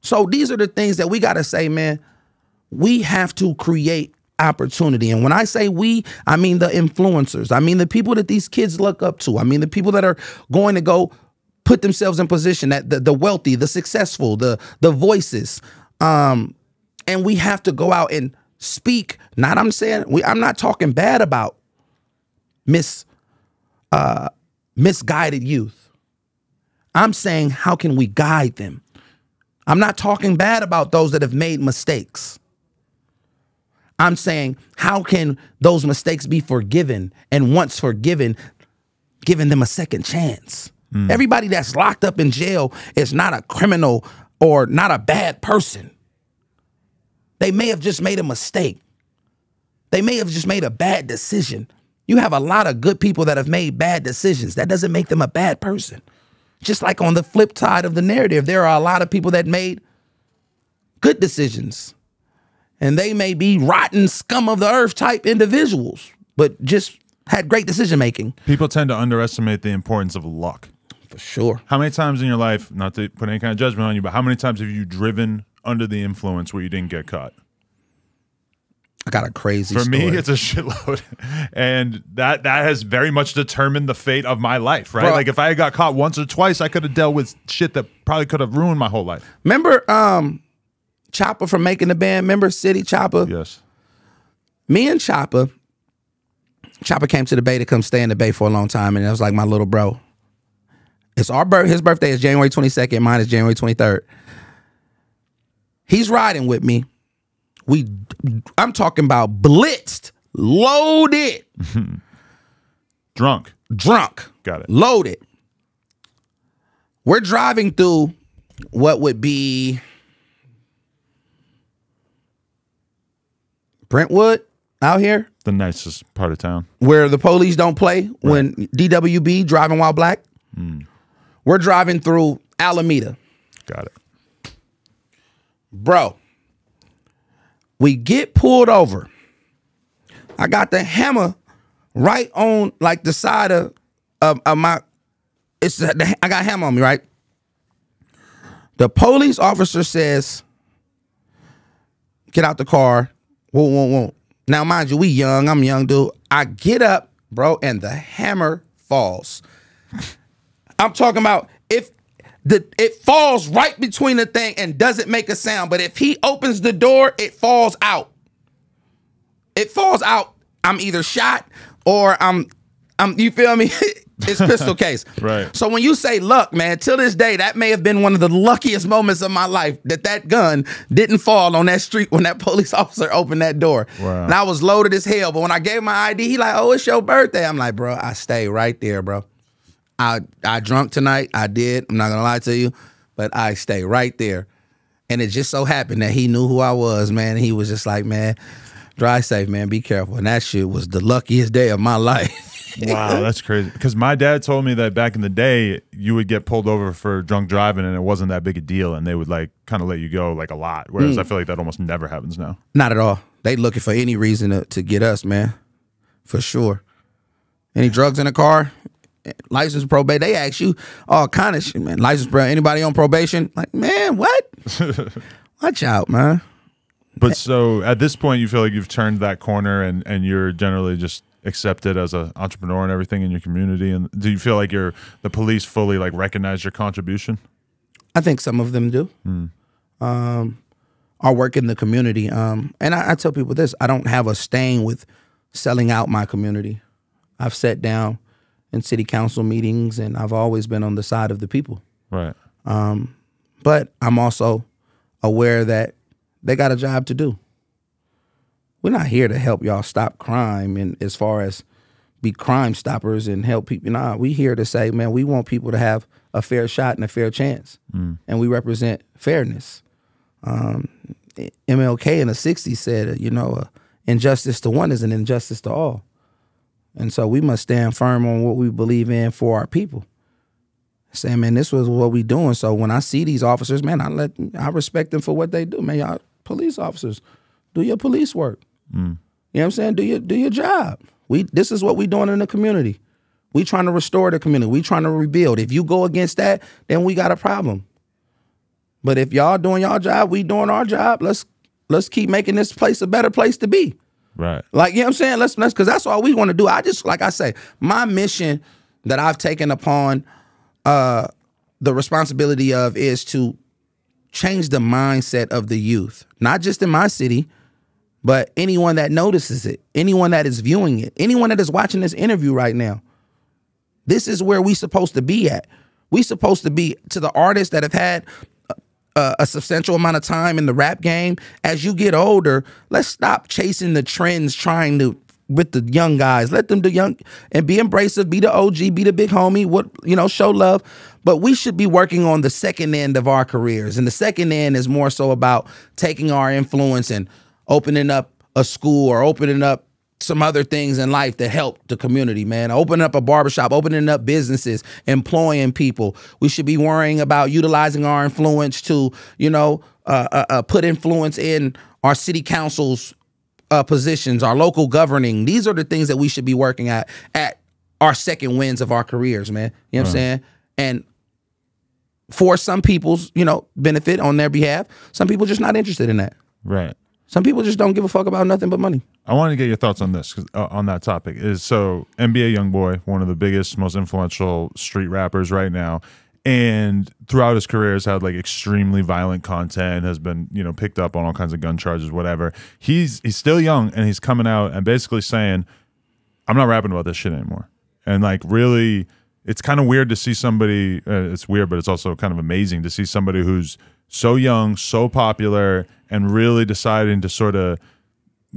So these are the things that we got to say, man. We have to create opportunity. And when I say we, I mean the influencers. I mean the people that these kids look up to. I mean the people that are going to go put themselves in position that the, the wealthy, the successful, the the voices. Um and we have to go out and speak. Not I'm saying we I'm not talking bad about mis uh misguided youth. I'm saying how can we guide them? I'm not talking bad about those that have made mistakes. I'm saying, how can those mistakes be forgiven? And once forgiven, giving them a second chance. Hmm. Everybody that's locked up in jail is not a criminal or not a bad person. They may have just made a mistake. They may have just made a bad decision. You have a lot of good people that have made bad decisions. That doesn't make them a bad person. Just like on the flip side of the narrative, there are a lot of people that made good decisions. And they may be rotten scum of the earth type individuals, but just had great decision making. People tend to underestimate the importance of luck. For sure. How many times in your life, not to put any kind of judgment on you, but how many times have you driven under the influence where you didn't get caught? I got a crazy For story. me, it's a shitload, and that that has very much determined the fate of my life. Right? Bro. Like if I had got caught once or twice, I could have dealt with shit that probably could have ruined my whole life. Remember um Chopper from making the band? Remember City Chopper? Yes. me and Chopper, Chopper came to the Bay to come stay in the Bay for a long time, and it was like my little bro. It's our birth. His birthday is January twenty second. Mine is January twenty third. He's riding with me. We, I'm talking about blitzed, loaded, Drunk. drunk, Got it. loaded. We're driving through what would be Brentwood out here, The nicest part of town. where the police don't play when DWB driving while black. Hmm. We're driving through Alameda. Got it. Bro, we get pulled over. I got the hammer right on like the side of of, of my it's the, I got hammer on me, right? The police officer says, "Get out the car." Whoa, whoa, whoa. Now, mind you, we young. I'm young, dude. I get up, bro, and the hammer falls. I'm talking about if the it falls right between the thing and doesn't make a sound, but if he opens the door, it falls out. It falls out. I'm either shot or I'm I'm you feel me? it's pistol case. Right. So when you say luck, man, till this day, that may have been one of the luckiest moments of my life that that gun didn't fall on that street when that police officer opened that door. Wow. And I was loaded as hell. But when I gave my ID, he like, oh, it's your birthday. I'm like, bro, I stay right there, bro. I I drunk tonight. I did. I'm not gonna lie to you, but I stay right there. And it just so happened that he knew who I was, man. He was just like, man, drive safe, man. Be careful. And that shit was the luckiest day of my life. Wow, that's crazy. Because my dad told me that back in the day, you would get pulled over for drunk driving, and it wasn't that big a deal, and they would like kind of let you go like a lot. Whereas hmm. I feel like that almost never happens now. Not at all. They looking for any reason to, to get us, man. For sure. Any drugs in the car? License probation. They ask you all kind of shit, man. License pro anybody on probation? Like, man, what? Watch out, man. But so at this point, you feel like you've turned that corner, and and you're generally just accepted as an entrepreneur and everything in your community. And do you feel like you're the police fully like recognize your contribution? I think some of them do. Um, our work in the community. Um, and I, I tell people this: I don't have a stain with selling out my community. I've sat down in city council meetings, and I've always been on the side of the people. Right. Um, But I'm also aware that they got a job to do. We're not here to help y'all stop crime and as far as be crime stoppers and help people. Nah, we here to say, man, we want people to have a fair shot and a fair chance. And we represent fairness. Um, MLK in the 60s said, you know, uh, injustice to one is an injustice to all. And so we must stand firm on what we believe in for our people saying, man, this was what we doing. So when I see these officers, man, I let I respect them for what they do. Man, y'all police officers, do your police work. You know what I'm saying? Do your do your job. We this is what we doing in the community. We trying to restore the community. We trying to rebuild. If you go against that, then we got a problem. But if y'all doing y'all job, we doing our job. Let's let's keep making this place a better place to be. Right. Like, you know what I'm saying? Let's let's cause that's all we want to do. I just like I say, my mission that I've taken upon uh the responsibility of is to change the mindset of the youth. Not just in my city, but anyone that notices it, anyone that is viewing it, anyone that is watching this interview right now. This is where we supposed to be at. We supposed to be to the artists that have had a, a substantial amount of time in the rap game. As you get older, let's stop chasing the trends, trying to with the young guys. Let them do young and be embracive, be the OG, be the big homie. What you know, show love. But we should be working on the second end of our careers, and the second end is more so about taking our influence and opening up a school or opening up some other things in life that help the community, man. Opening up a barbershop, opening up businesses, employing people. We should be worrying about utilizing our influence to, you know, uh, uh, uh, put influence in our city councils uh, positions, our local governing. These are the things that we should be working at at our second wins of our careers, man. You know what I'm saying? And for some people's, you know, benefit on their behalf, some people just not interested in that. Right. Some people just don't give a fuck about nothing but money. I want to get your thoughts on this, uh, on that topic. Is so NBA YoungBoy, one of the biggest, most influential street rappers right now, and throughout his career has had like extremely violent content, has been you know picked up on all kinds of gun charges, whatever. He's he's still young and he's coming out and basically saying, "I'm not rapping about this shit anymore," and like really. It's kind of weird to see somebody. Uh, it's weird, but it's also kind of amazing to see somebody who's so young, so popular, and really deciding to sort of.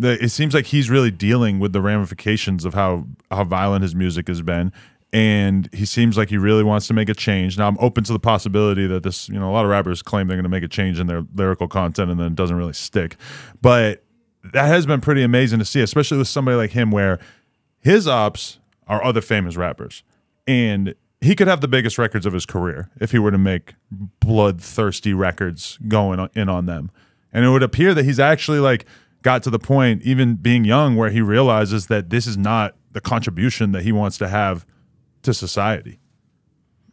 It seems like he's really dealing with the ramifications of how how violent his music has been, and he seems like he really wants to make a change. Now I'm open to the possibility that this, you know, a lot of rappers claim they're going to make a change in their lyrical content and then it doesn't really stick. But that has been pretty amazing to see, especially with somebody like him where his ops are other famous rappers. And he could have the biggest records of his career if he were to make bloodthirsty records going in on them. And it would appear that he's actually like got to the point, even being young, where he realizes that this is not the contribution that he wants to have to society.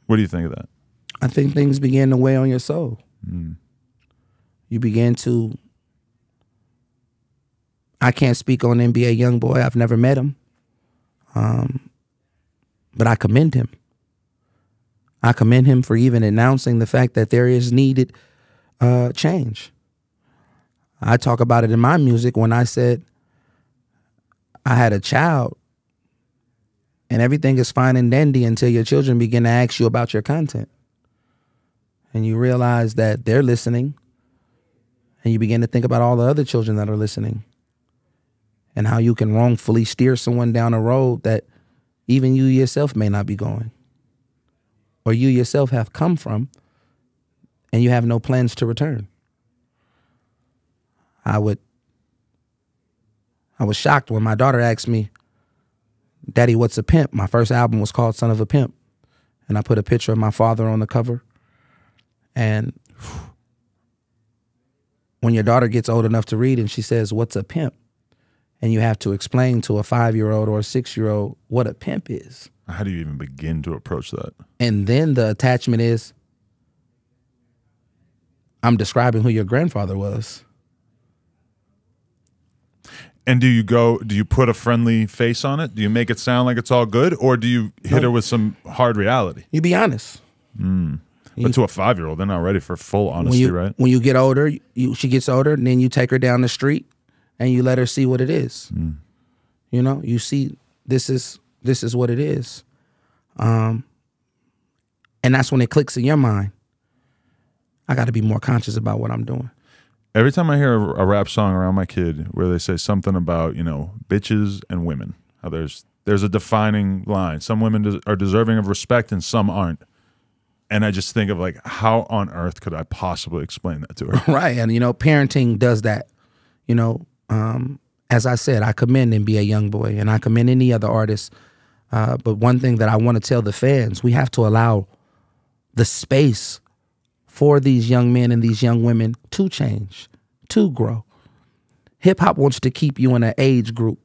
What do you think of that? I think things begin to weigh on your soul. Mm. You begin to. I can't speak on NBA YoungBoy. I've never met him, um, but I commend him. I commend him for even announcing the fact that there is needed uh, change. I talk about it in my music when I said I had a child and everything is fine and dandy until your children begin to ask you about your content. And you realize that they're listening, and you begin to think about all the other children that are listening and how you can wrongfully steer someone down a road that even you yourself may not be going, or you yourself have come from, and you have no plans to return. I would I was shocked when my daughter asked me, Daddy, What's a Pimp? My first album was called Son of a Pimp. And I put a picture of my father on the cover. And when your daughter gets old enough to read and she says, What's a pimp? And you have to explain to a five year old or a six year old what a pimp is. How do you even begin to approach that? And then the attachment is I'm describing who your grandfather was. And do you go? Do you put a friendly face on it? Do you make it sound like it's all good, or do you hit her with some hard reality? You be honest. Mm. But to a five year old, they're not ready for full honesty, when you, right? When you get older, you, she gets older, and then you take her down the street and you let her see what it is. Mm. You know, you see this is this is what it is. Um, and that's when it clicks in your mind. I got to be more conscious about what I'm doing every time I hear a, a, rap song around my kid where they say something about you know bitches and women, how there's there's a defining line. Some women des- are deserving of respect and some aren't. And I just think of like, how on earth could I possibly explain that to her? Right, and you know, parenting does that. You know, um, as I said, I commend NBA YoungBoy, and I commend any other artists. Uh, but one thing that I want to tell the fans, we have to allow the space for these young men and these young women to change, to grow. Hip hop wants to keep you in an age group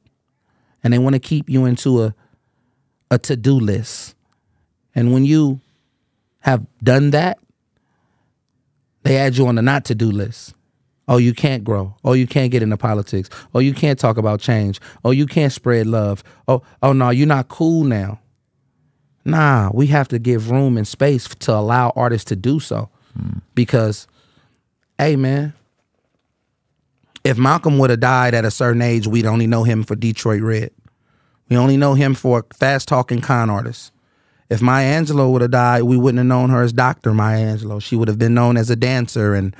and they want to keep you into a a to-do list. And when you have done that, they add you on the not to-do list. Oh, you can't grow. Oh, you can't get into politics. Oh, you can't talk about change. Oh, you can't spread love. Oh, oh no, you're not cool now. Nah, we have to give room and space to allow artists to do so. Because, hey, man, if Malcolm would have died at a certain age, we'd only know him for Detroit Red. We only know him for fast talking con artist. If Maya Angelou would have died, we wouldn't have known her as Dr. Maya Angelou. She would have been known as a dancer and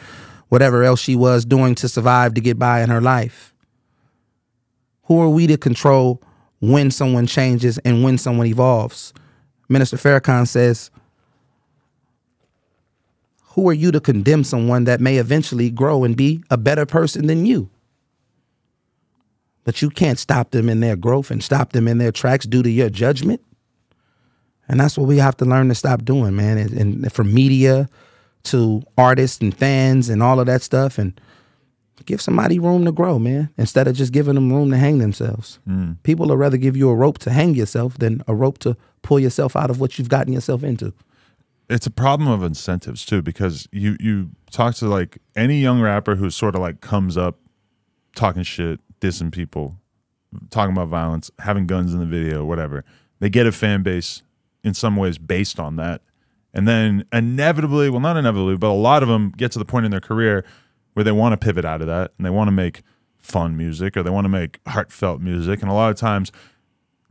whatever else she was doing to survive to get by in her life. Who are we to control when someone changes and when someone evolves? Minister Farrakhan says, who are you to condemn someone that may eventually grow and be a better person than you? But you can't stop them in their growth and stop them in their tracks due to your judgment. And that's what we have to learn to stop doing, man. And, and from media to artists and fans and all of that stuff, and give somebody room to grow, man, instead of just giving them room to hang themselves. Mm. People would rather give you a rope to hang yourself than a rope to pull yourself out of what you've gotten yourself into it's a problem of incentives too because you you talk to like any young rapper who sort of like comes up talking shit dissing people talking about violence having guns in the video whatever they get a fan base in some ways based on that and then inevitably well not inevitably but a lot of them get to the point in their career where they want to pivot out of that and they want to make fun music or they want to make heartfelt music and a lot of times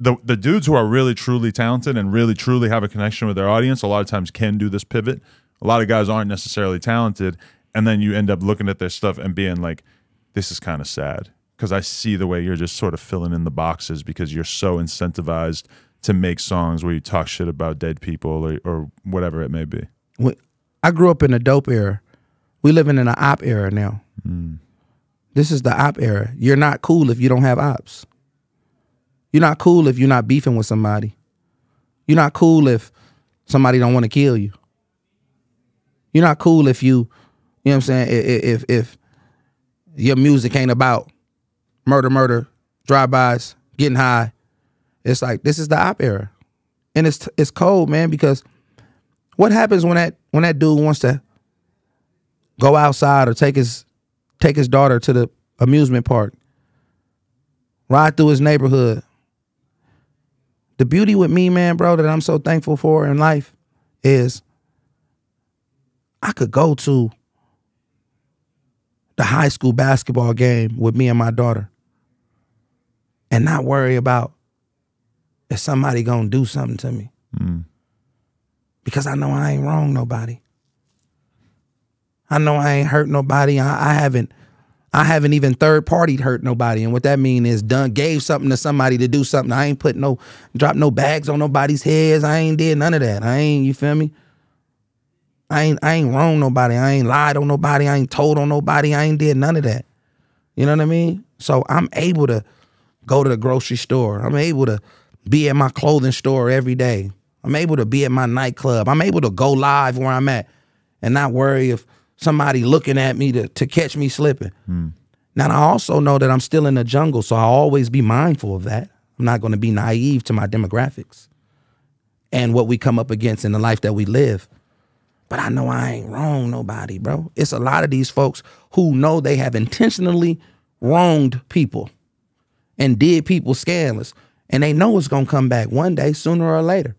the the dudes who are really truly talented and really truly have a connection with their audience a lot of times can do this pivot. A lot of guys aren't necessarily talented and then you end up looking at their stuff and being like, "This is kind of sad." Because I see the way you're just sort of filling in the boxes because you're so incentivized to make songs where you talk shit about dead people or, or whatever it may be. I grew up in a dope era. We living in an op era now. Mm. This is the op era. You're not cool if you don't have ops. You're not cool if you're not beefing with somebody. You're not cool if somebody don't want to kill you. You're not cool if you, you know what I'm saying, I- i- if if your music ain't about murder, murder, drive-bys, getting high. It's like this is the op era. And it's it's cold, man, because what happens when that when that dude wants to go outside or take his take his daughter to the amusement park, ride through his neighborhood? The beauty with me, man, bro, that I'm so thankful for in life is I could go to the high school basketball game with me and my daughter and not worry about if somebody gonna do something to me hmm. because I know I ain't wrong nobody. I know I ain't hurt nobody. I, I haven't I haven't even third partied hurt nobody. And what that mean is done gave something to somebody to do something. I ain't put no drop no bags on nobody's heads. I ain't did none of that. I ain't you feel me? I ain't I ain't wrong nobody. I ain't lied on nobody. I ain't told on nobody. I ain't did none of that. You know what I mean? So I'm able to go to the grocery store. I'm able to be at my clothing store every day. I'm able to be at my nightclub. I'm able to go live where I'm at and not worry if somebody looking at me to, to catch me slipping. Hmm. Now I also know that I'm still in the jungle, so I always be mindful of that. I'm not going to be naive to my demographics and what we come up against in the life that we live. But I know I ain't wrong nobody, bro. It's a lot of these folks who know they have intentionally wronged people and did people scandalous, and they know it's gonna come back one day, sooner or later.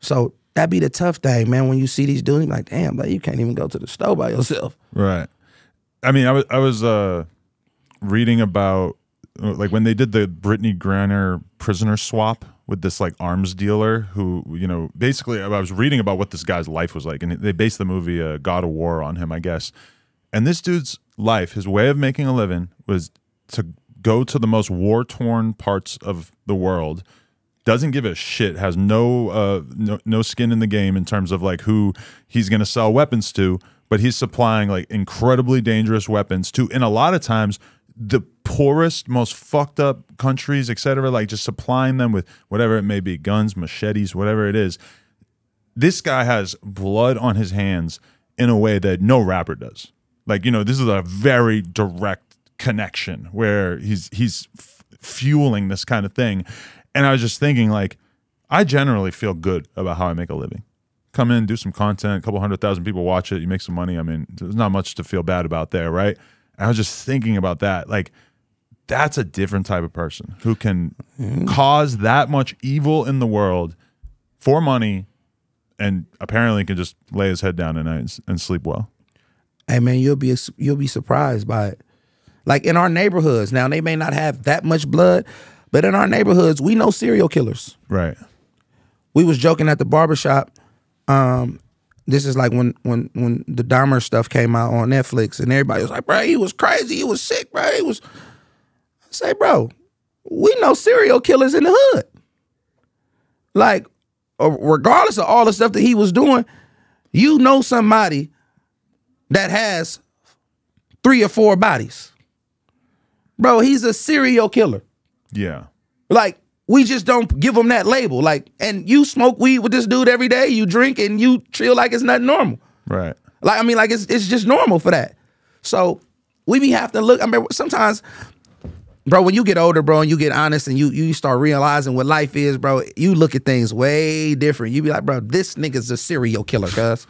So that be the tough thing, man. When you see these dudes, like, damn, like you can't even go to the store by yourself. Right. I mean, I was I was uh, reading about uh, like when they did the Brittney Griner prisoner swap with this like arms dealer who you know basically I was reading about what this guy's life was like, and they based the movie uh, God of War on him, I guess. And this dude's life, his way of making a living, was to go to the most war torn parts of the world doesn't give a shit has no uh no, no skin in the game in terms of like who he's going to sell weapons to but he's supplying like incredibly dangerous weapons to and a lot of times the poorest most fucked up countries etc like just supplying them with whatever it may be guns machetes whatever it is this guy has blood on his hands in a way that no rapper does. Like, you know, this is a very direct connection where he's he's f- fueling this kind of thing. And I was just thinking like I generally feel good about how I make a living. Come in, do some content, a couple hundred thousand people watch it, you make some money. I mean, there's not much to feel bad about there, right? And I was just thinking about that. Like that's a different type of person who can mm-hmm. cause that much evil in the world for money and apparently can just lay his head down at night and, and sleep well. Hey man, you'll be you'll be surprised by it. Like in our neighborhoods, now they may not have that much blood, but in our neighborhoods, we know serial killers. Right. we was joking at the barbershop. Um, this is like when when when the Dahmer stuff came out on Netflix, and everybody was like, "Bro, he was crazy. He was sick, bro. He was." I say, bro, we know serial killers in the hood. Like, uh, regardless of all the stuff that he was doing, you know somebody that has three or four bodies. Bro, he's a serial killer. Yeah. Like we just don't give them that label. Like, and you smoke weed with this dude every day, you drink and you chill like it's nothing normal. Right. Like I mean, like it's it's just normal for that. So we be have to look. I mean, sometimes, bro, when you get older, bro, and you get honest and you you start realizing what life is, bro, you look at things way different. You be like, bro, this nigga's a serial killer, cuz.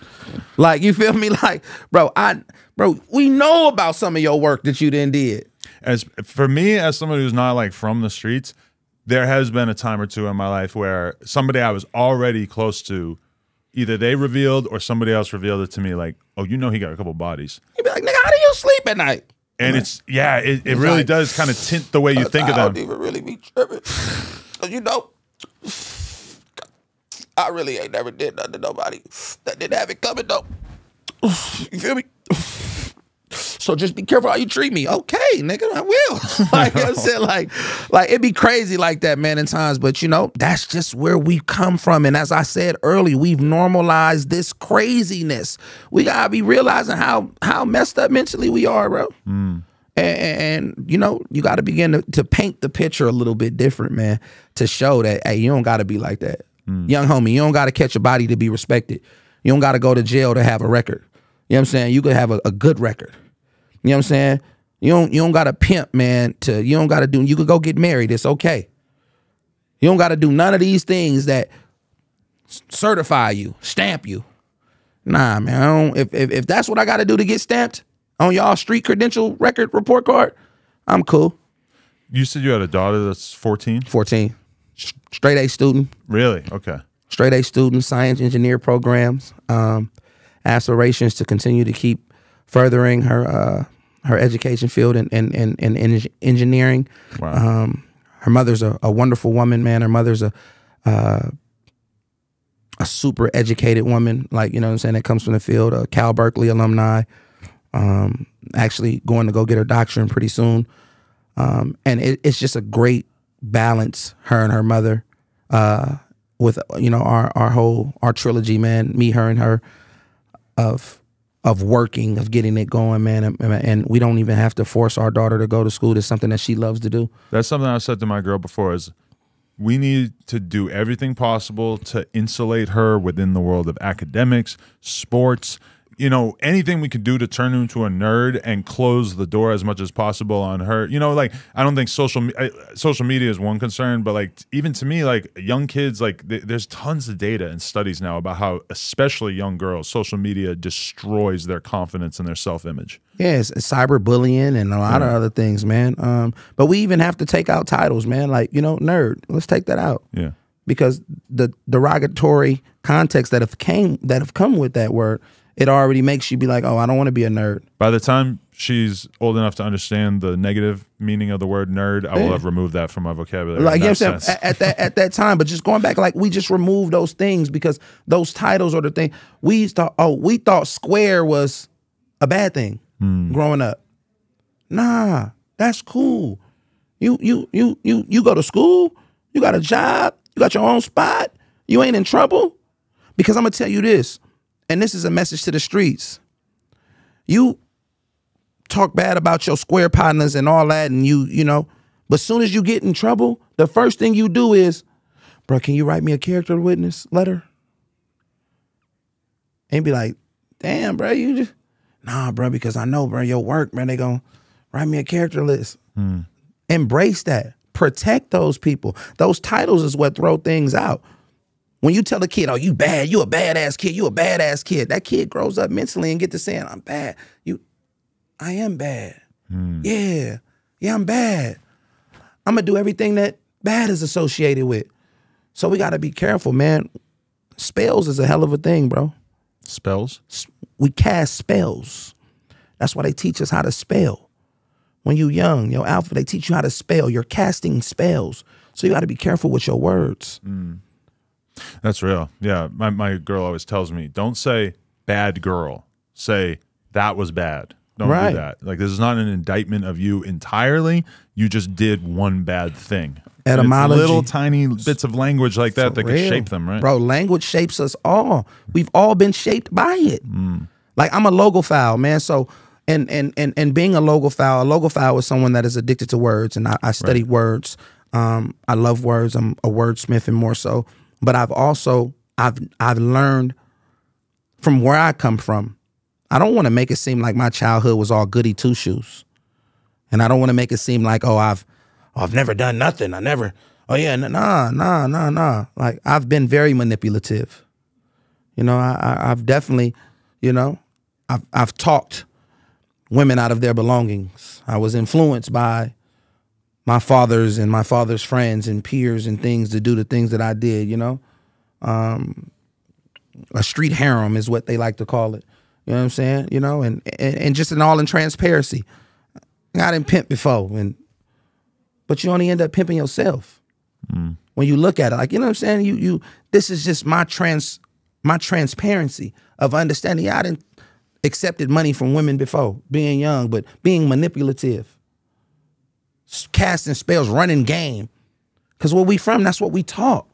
like, you feel me? Like, bro, I bro, we know about some of your work that you didn't did. As for me, as somebody who's not like from the streets, there has been a time or two in my life where somebody I was already close to, either they revealed or somebody else revealed it to me, like, oh, you know, he got a couple bodies. You'd be like, nigga, how do you sleep at night? And it's yeah, it, it really like- does kind of tint the way you think of I don't even really be tripping. 'Cause you know, I really ain't never did nothing to nobody that didn't have it coming though. you feel me? So just be careful how you treat me. Okay, nigga, I will. like I said, like, like it'd be crazy like that, man, in times. But you know, that's just where we come from. And as I said earlier, we've normalized this craziness. We gotta be realizing how how messed up mentally we are, bro. Hmm. And, and, you know, you got to begin to, to paint the picture a little bit different, man, to show that hey, you don't got to be like that, hmm. young homie. You don't got to catch a body to be respected. You don't got to go to jail to have a record. You know what I'm saying? You could have a, a good record. You know what I'm saying? You don't you don't got to pimp, man. To you don't got to do. You could go get married. It's okay. You don't got to do none of these things that certify you, stamp you. Nah, man. I don't, if, if if that's what I got to do to get stamped on y'all street credential record report card, I'm cool. You said you had a daughter that's 14? 14, S- straight A student, Really? Okay. straight A student, science engineer programs. Um, aspirations to continue to keep furthering her uh, her education field and in, in, in, in engineering. Wow. Um, her mother's a, a wonderful woman, man. Her mother's a uh, a super educated woman, like you know what I'm saying, that comes from the field, a Cal Berkeley alumni. Um, actually going to go get her doctorate pretty soon. Um, and it, it's just a great balance, her and her mother, uh, with you know our our whole our trilogy, man. Me, her, and her, of of working, of getting it going, man. And, and we don't even have to force our daughter to go to school. It's something that she loves to do. That's something I said to my girl before is we need to do everything possible to insulate her within the world of academics, sports, you know, anything we could do to turn her into a nerd and close the door as much as possible on her. You know, like I don't think social me- social media is one concern, but like even to me, like young kids, like th- there's tons of data and studies now about how, especially young girls, social media destroys their confidence and their self image. Yeah, it's, it's cyberbullying and a lot of other things, man. Um, but we even have to take out titles, man. Like you know, nerd. Let's take that out Yeah. because the derogatory context that have came that have come with that word, it already makes you be like, oh, I don't want to be a nerd. By the time she's old enough to understand the negative meaning of the word nerd, I will have removed that from my vocabulary. Like you know what I'm saying at, at that at that time, but just going back, like we just removed those things because those titles are the thing we thought. Oh, we thought square was a bad thing hmm. growing up. Nah, that's cool. You you you you you go to school. You got a job. You got your own spot. You ain't in trouble. Because I'm gonna tell you this, and this is a message to the streets. You talk bad about your square partners and all that, and you, you know, but soon as you get in trouble, the first thing you do is, bro, can you write me a character witness letter? And be like, damn, bro, you just nah, bro, because I know, bro, your work, man, they gonna write me a character list. Hmm. Embrace that. Protect those people. Those titles is what throw things out. When you tell a kid, "Oh, you bad, you a badass kid, you a badass kid," that kid grows up mentally and get to saying, "I'm bad." You, I am bad. Hmm. Yeah, yeah, I'm bad. I'm gonna do everything that bad is associated with. So we got to be careful, man. Spells is a hell of a thing, bro. Spells. We cast spells. That's why they teach us how to spell. When you young, your alpha, they teach you how to spell. You're casting spells. So you got to be careful with your words. Hmm. That's real. Yeah. My, my girl always tells me, don't say bad girl. Say that was bad. Don't Right. do that. Like this is not an indictment of you entirely. You just did one bad thing. Etymology. little tiny bits of language like that that can Real. shape them, right? Bro, language shapes us all. We've all been shaped by it. Like I'm a logophile, man. So and and and and being a logophile, a logophile is someone that is addicted to words, and I, I study words. Um, I love words. I'm a wordsmith and more so. But I've also I've I've learned from where I come from. I don't want to make it seem like my childhood was all goody two shoes, and I don't want to make it seem like oh I've oh, I've never done nothing. I never. Oh yeah, nah, nah, nah, nah. Like I've been very manipulative. You know, I, I I've definitely, you know, I've I've talked women out of their belongings. I was influenced by my father's and my father's friends and peers and things to do the things that I did. You know, um, a street harem is what they like to call it. You know what I'm saying? You know, and and, and just in all in transparency, I didn't pimp before, and but you only end up pimping yourself when you look at it. Like you know what I'm saying? You you this is just my trans my transparency of understanding. Yeah, I didn't accepted money from women before being young, but being manipulative, casting spells, running game. Cause where we from, that's what we taught.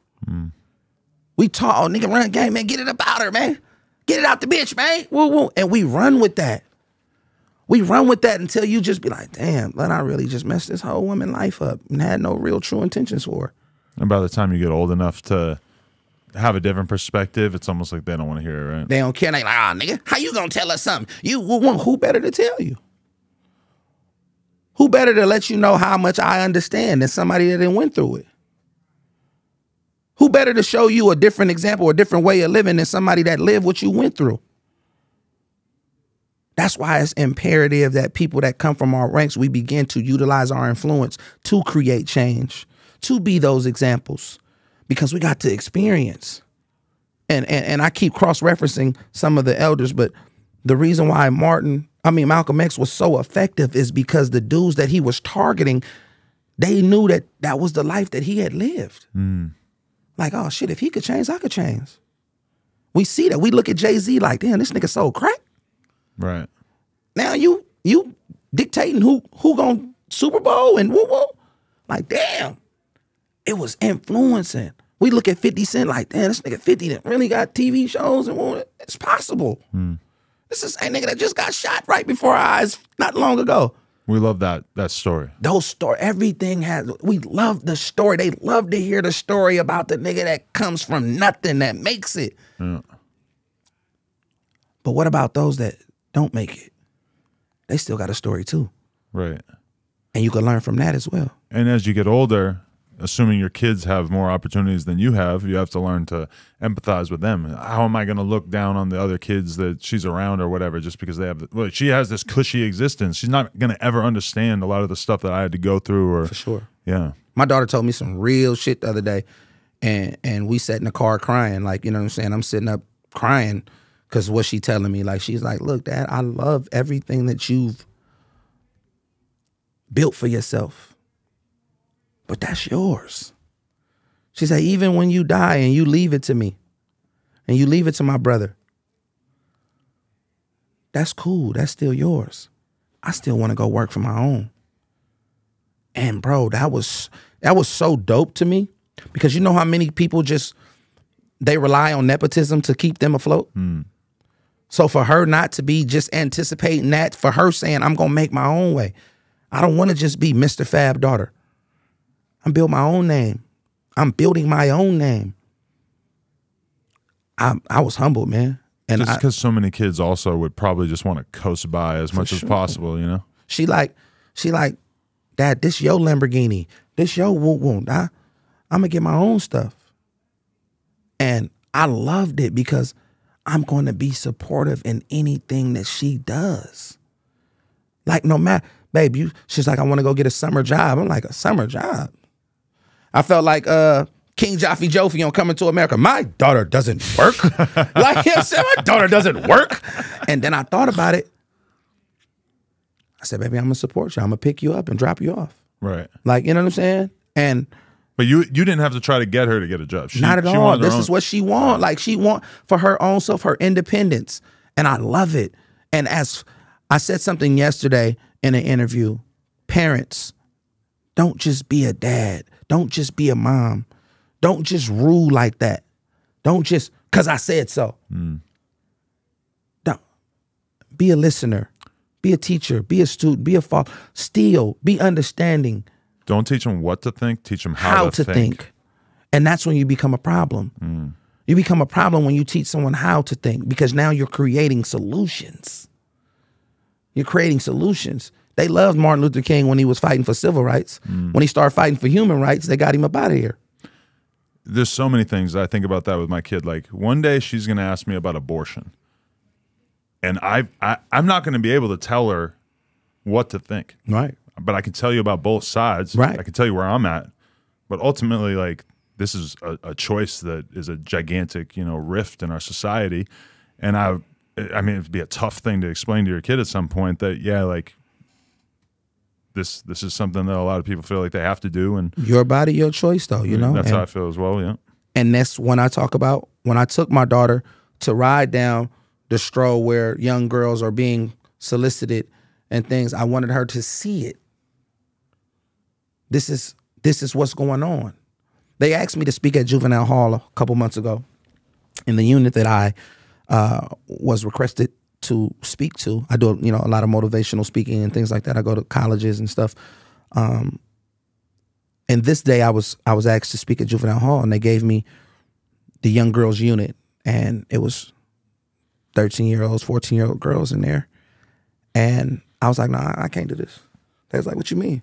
We taught, oh nigga, run game, man, get it up out her, man. Get it out the bitch, man. Woo, woo. And we run with that. We run with that until you just be like, damn, but I really just messed this whole woman life up and had no real true intentions for her. And by the time you get old enough to have a different perspective, it's almost like they don't want to hear it, right? They don't care. They like, ah, nigga, how you gonna tell us something? You who better to tell you? Who better to let you know how much I understand than somebody that didn't went through it? Who better to show you a different example, a different way of living than somebody that lived what you went through? That's why it's imperative that people that come from our ranks, we begin to utilize our influence to create change, to be those examples, because we got to experience and and, and I keep cross referencing some of the elders, but the reason why Martin, I mean Malcolm X was so effective is because the dudes that he was targeting, they knew that that was the life that he had lived. Mm. Like, oh shit, if he could change, I could change. We see that. We look at Jay Z like, damn, this nigga sold crack. Right. Now you you dictating who who going Super Bowl and woo woo. Like, damn, it was influencing. We look at 50 Cent like, damn, this nigga 50 that really got TV shows and woo, it's possible. This is the same nigga that just got shot right before our eyes not long ago. We love that that story. Those story, everything has. We love the story. They love to hear the story about the nigga that comes from nothing that makes it. But what about those that don't make it? They still got a story too, Right. and you can learn from that as well. And as you get older, assuming your kids have more opportunities than you have, you have to learn to empathize with them. How am I going to look down on the other kids that she's around or whatever just because they have well, she has this cushy existence. She's not going to ever understand a lot of the stuff that I had to go through or For sure. yeah. My daughter told me some real shit the other day, and and we sat in the car crying. Like you know what I'm saying. I'm sitting up crying because what she telling me. Like she's like, look, Dad, I love everything that you've built for yourself, but that's yours. She said, even when you die and you leave it to me, and you leave it to my brother, that's cool. That's still yours. I still want to go work for my own. And bro, that was that was so dope to me because you know how many people just they rely on nepotism to keep them afloat. Hmm. So for her not to be just anticipating that, for her saying I'm gonna make my own way, I don't want to just be Mistah F.A.B daughter. I'm building my own name. I'm building my own name. I I was humbled, man, and Just because so many kids also would probably just want to coast by as much as possible, you know? She like, she like, Dad, this your Lamborghini. This your woo woo. I, I'm gonna get my own stuff. And I loved it because I'm going to be supportive in anything that she does. Like no matter, babe, you. She's like, I want to go get a summer job. I'm like, a summer job. I felt like uh King Jaffe Joffer on Coming to America. My daughter doesn't work. like you know, said, my daughter doesn't work. And then I thought about it. I said, baby, I'm gonna support you. I'm gonna pick you up and drop you off. Right. Like, you know what I'm saying? And But you you didn't have to try to get her to get a job. She, not at all. This own- is what she want. Like she want for her own self, her independence. And I love it. And as I said something yesterday in an interview, parents, don't just be a dad. Don't just be a mom. Don't just rule like that. Don't just cause I said so. Mm. Don't be a listener. Be a teacher. Be a student. Be a father. Still be understanding Don't teach them what to think, teach them how, how, to think. And that's when you become a problem. Mm. You become a problem when you teach someone how to think because now you're creating solutions. You're creating solutions. They loved Martin Luther King when he was fighting for civil rights. Mm. When he started fighting for human rights, they got him up out of here. There's so many things I think about that with my kid. Like one day she's going to ask me about abortion, and I, I I'm not going to be able to tell her what to think. Right. but I can tell you about both sides. Right. I can tell you where I'm at. But ultimately, like this is a, a choice that is a gigantic, you know, rift in our society. And I I mean it'd be a tough thing to explain to your kid at some point that, yeah, like this this is something that a lot of people feel like they have to do and Your body, your choice, though, you know? that's And- how I feel as well, yeah. And that's when I talk about when I took my daughter to ride down the stroll where young girls are being solicited and things. I wanted her to see it. This is this is what's going on. They asked me to speak at Juvenile Hall a couple months ago in the unit that I uh, was requested to speak to. I do you know a lot of motivational speaking and things like that. I go to colleges and stuff. Um, and this day I was I was asked to speak at Juvenile Hall, and they gave me the young girls unit, and it was thirteen year olds, fourteen year old girls in there, and I was like, no, nah, I can't do this. They was like, what you mean?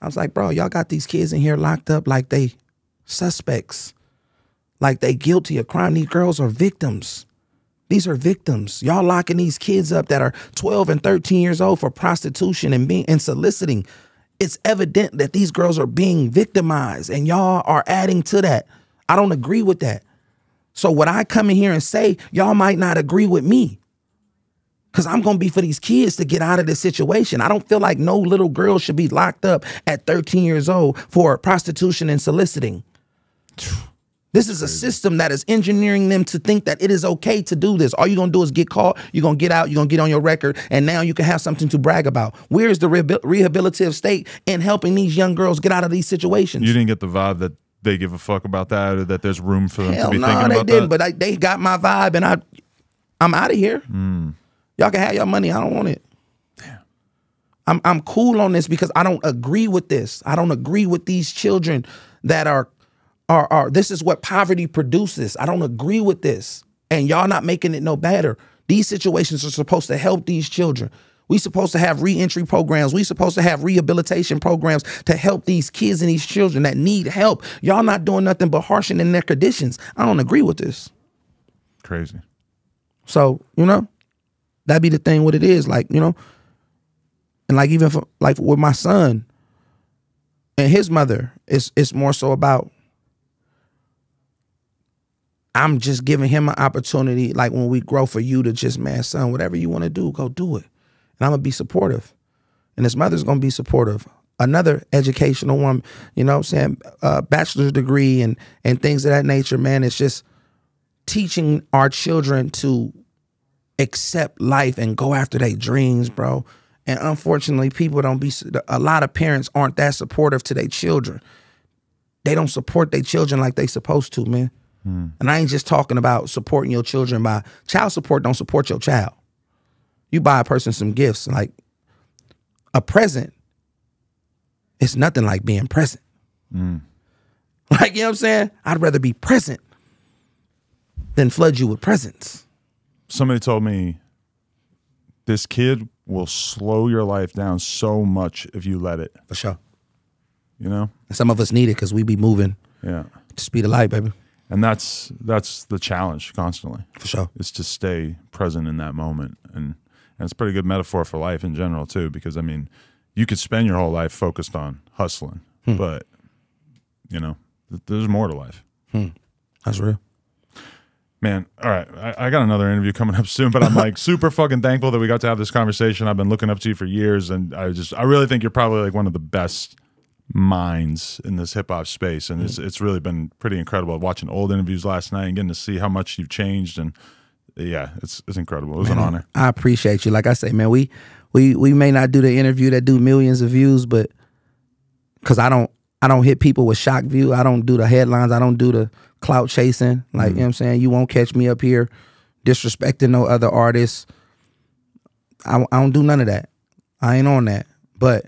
I was like, bro, y'all got these kids in here locked up like they suspects, like they guilty of crime. These girls are victims. These are victims. Y'all locking these kids up that are 12 and 13 years old for prostitution and being and soliciting. It's evident that these girls are being victimized and y'all are adding to that. I don't agree with that. So what I come in here and say, y'all might not agree with me. Cause I'm gonna be for these kids to get out of this situation. I don't feel like no little girl should be locked up at 13 years old for prostitution and soliciting. This is a system that is engineering them to think that it is okay to do this. All you're gonna do is get caught, you're gonna get out, you're gonna get on your record, and now you can have something to brag about. Where is the rehabilitative state in helping these young girls get out of these situations? You didn't get the vibe that they give a fuck about that, or that there's room for them Hell to be no, thinking they didn't. But I, they got my vibe, and I, I'm out of here. Mm. Y'all can have your money. I don't want it. I'm I'm cool on this because I don't agree with this. I don't agree with these children that are are are this is what poverty produces. I don't agree with this. And y'all not making it no better. These situations are supposed to help these children. We supposed to have reentry programs. We supposed to have rehabilitation programs to help these kids and these children that need help. Y'all not doing nothing but harshening their conditions. I don't agree with this. Crazy. So, you know, that be the thing what it is. Like, you know, and like even for, like with my son and his mother, it's it's more so about I'm just giving him an opportunity, like when we grow for you to just, man, son, whatever you want to do, go do it. And I'm gonna be supportive. And his mother's gonna be supportive. Another educational one, you know what I'm saying, bachelor's degree and and things of that nature, man. It's just teaching our children to accept life and go after their dreams, bro. And unfortunately, people don't be, a lot of parents aren't that supportive to their children. They don't support their children like they supposed to, man. Hmm. And I ain't just talking about supporting your children by child support don't support your child. You buy a person some gifts, like a present. It's nothing like being present. Mm. Like, you know what I'm saying? I'd rather be present than flood you with presents. Somebody told me this kid will slow your life down so much if you let it. For sure. You know? And some of us need it because we be moving Yeah. to speed of light, baby. And that's that's the challenge constantly. For sure. Is to stay present in that moment. And and it's a pretty good metaphor for life in general too, because I mean, you could spend your whole life focused on hustling, Hmm. but you know, th- there's more to life. That's real. Man, all right. I, I got another interview coming up soon, but I'm like super fucking thankful that we got to have this conversation. I've been looking up to you for years, and I just, I really think you're probably like one of the best minds in this hip hop space, and it's mm. it's really been pretty incredible. Watching old interviews last night and getting to see how much you've changed, and yeah, it's it's incredible. It was an honor. I appreciate you. Like I say, man, we we we may not do the interview that do millions of views, but because I don't I don't hit people with shock view. I don't do the headlines. I don't do the clout chasing. Like you mm. know what I'm saying. You won't catch me up here disrespecting no other artists. I I don't do none of that. I ain't on that. But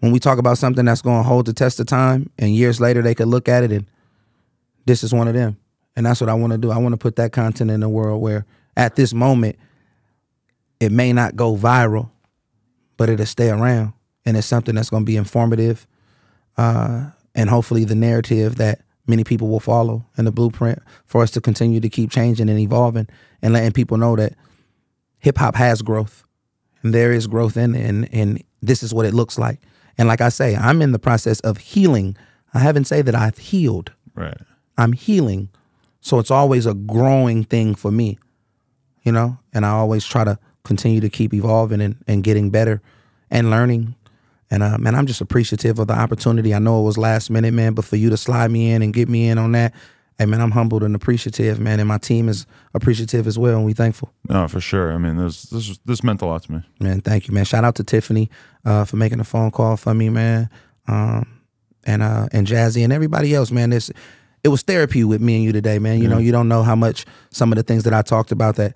when we talk about something that's going to hold the test of time, and years later they could look at it and this is one of them. And that's what I want to do. I want to put that content in the world where at this moment it may not go viral, but it'll stay around. And it's something that's going to be informative uh, and hopefully the narrative that many people will follow and the blueprint for us to continue to keep changing and evolving and letting people know that hip hop has growth and there is growth in it and, and this is what it looks like. And like I say, I'm in the process of healing. I haven't said that I've healed. Right. I'm healing. So it's always a growing thing for me, you know? And I always try to continue to keep evolving and, and getting better and learning. And uh, man, I'm just appreciative of the opportunity. I know it was last minute, man, but for you to slide me in and get me in on that, hey man, I'm humbled and appreciative, man, and my team is appreciative as well, and we thankful. No, for sure. I mean, this this this meant a lot to me. Man, thank you, man. Shout out to Tiffany uh, for making a phone call for me, man, um, and uh, and Jazzy and everybody else, man. This it was therapy with me and you today, man. You know, you don't know how much some of the things that I talked about that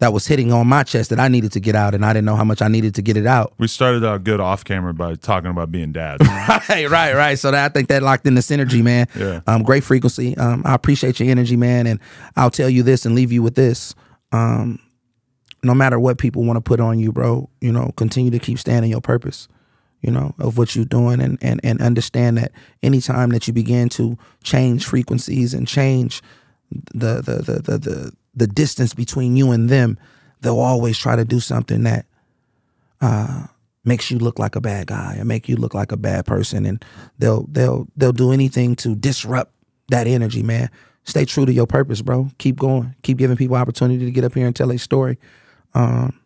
that was hitting on my chest that I needed to get out, and I didn't know how much I needed to get it out. We started out good off camera by talking about being dads. right, right, right. So that I think that locked in the synergy, man. Yeah. Um, great frequency. Um, I appreciate your energy, man, and I'll tell you this and leave you with this. Um, no matter what people want to put on you, bro, you know, continue to keep standing your purpose, you know, of what you're doing and and and understand that anytime that you begin to change frequencies and change the the the the the, the distance between you and them, they'll always try to do something that uh, makes you look like a bad guy and make you look like a bad person. And they'll they'll they'll do anything to disrupt that energy man. Stay true to your purpose bro. Keep going. Keep giving people opportunity to get up here and tell a story. Um,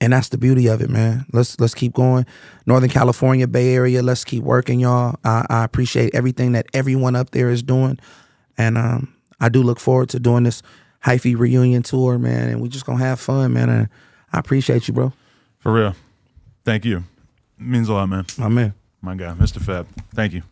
and that's the beauty of it man. Let's let's keep going. Northern california bay area let's keep working y'all. I, I appreciate everything that everyone up there is doing. And um, i do look forward to doing this hyphy reunion tour man and we just gonna have fun man and i appreciate you bro For real. Thank you. It means a lot, man. my man My guy, Mistah F.A.B. Thank you.